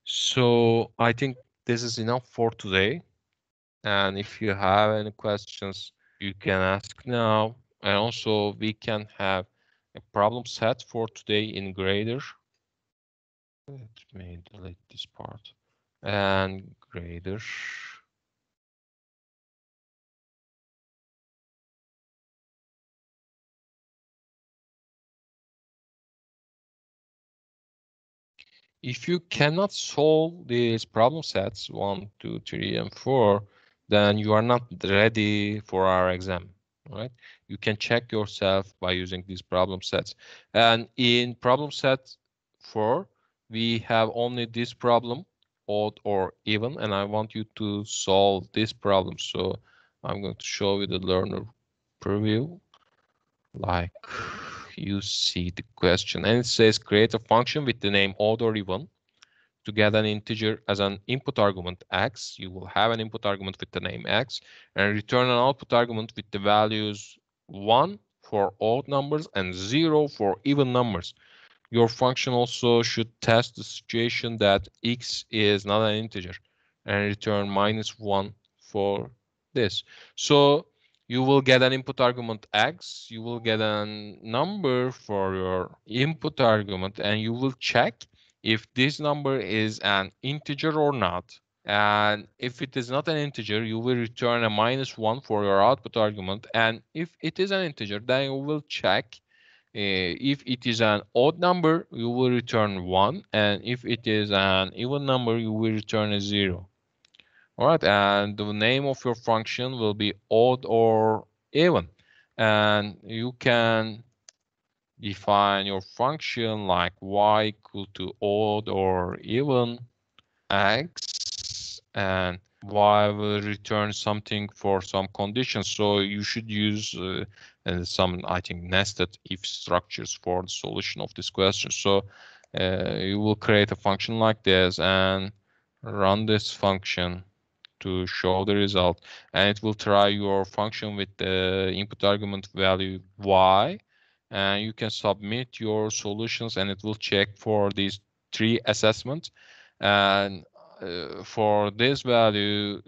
So i think this is enough for today. And if you have any questions you can ask now. And also we can have a problem set for today in grader let me delete this part and grader. If you cannot solve these problem sets one, two, three, and four, then you are not ready for our exam. Right? You can check yourself by using these problem sets. And in problem set four, we have only this problem, odd or even, and I want you to solve this problem. So I'm going to show you the learner preview. Like you see the question and it says create a function with the name odd or even to get an integer as an input argument x. You will have an input argument with the name x and return an output argument with the values 1 for odd numbers and 0 for even numbers. Your function also should test the situation that x is not an integer and return minus 1 for this. So you will get an input argument x, you will get a number for your input argument, and you will check if this number is an integer or not. And if it is not an integer, you will return a minus one for your output argument. And if it is an integer, then you will check uh, if it is an odd number, you will return one. And if it is an even number, you will return a zero. All right, and the name of your function will be odd or even. And you can define your function like y equal to odd or even x and y will return something for some conditions. So you should use uh, some, I think, nested if structures for the solution of this question. So uh, you will create a function like this and run this function to show the result. And it will try your function with the input argument value y. And you can submit your solutions and it will check for these three assessments. And uh, for this value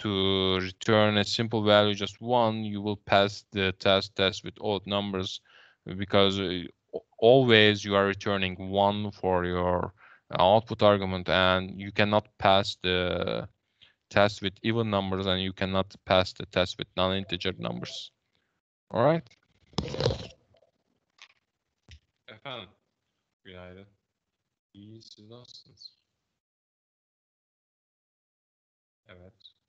to return a simple value just one you will pass the test test with odd numbers because uh, always you are returning one for your output argument and you cannot pass the test with even numbers and you cannot pass the test with non-integer numbers. All right. Efendim. Günaydın. İyi siz nasılsınız? Evet.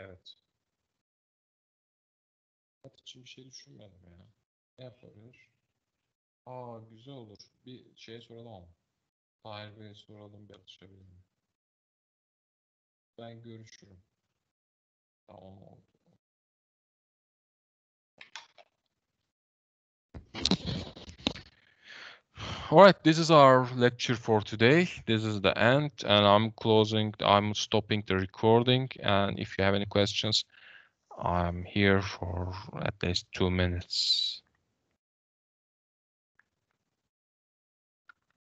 Evet. Evet için bir şey düşünmedim ya. Ne yapabilir? Aa güzel olur. Bir şey soralım ama. Tahir Bey'e soralım bir atışabilir mi? Ben görüşürüm. Tamam oldu. All right, this is our lecture for today. This is the end, and I'm closing, I'm stopping the recording. And if you have any questions, I'm here for at least two minutes.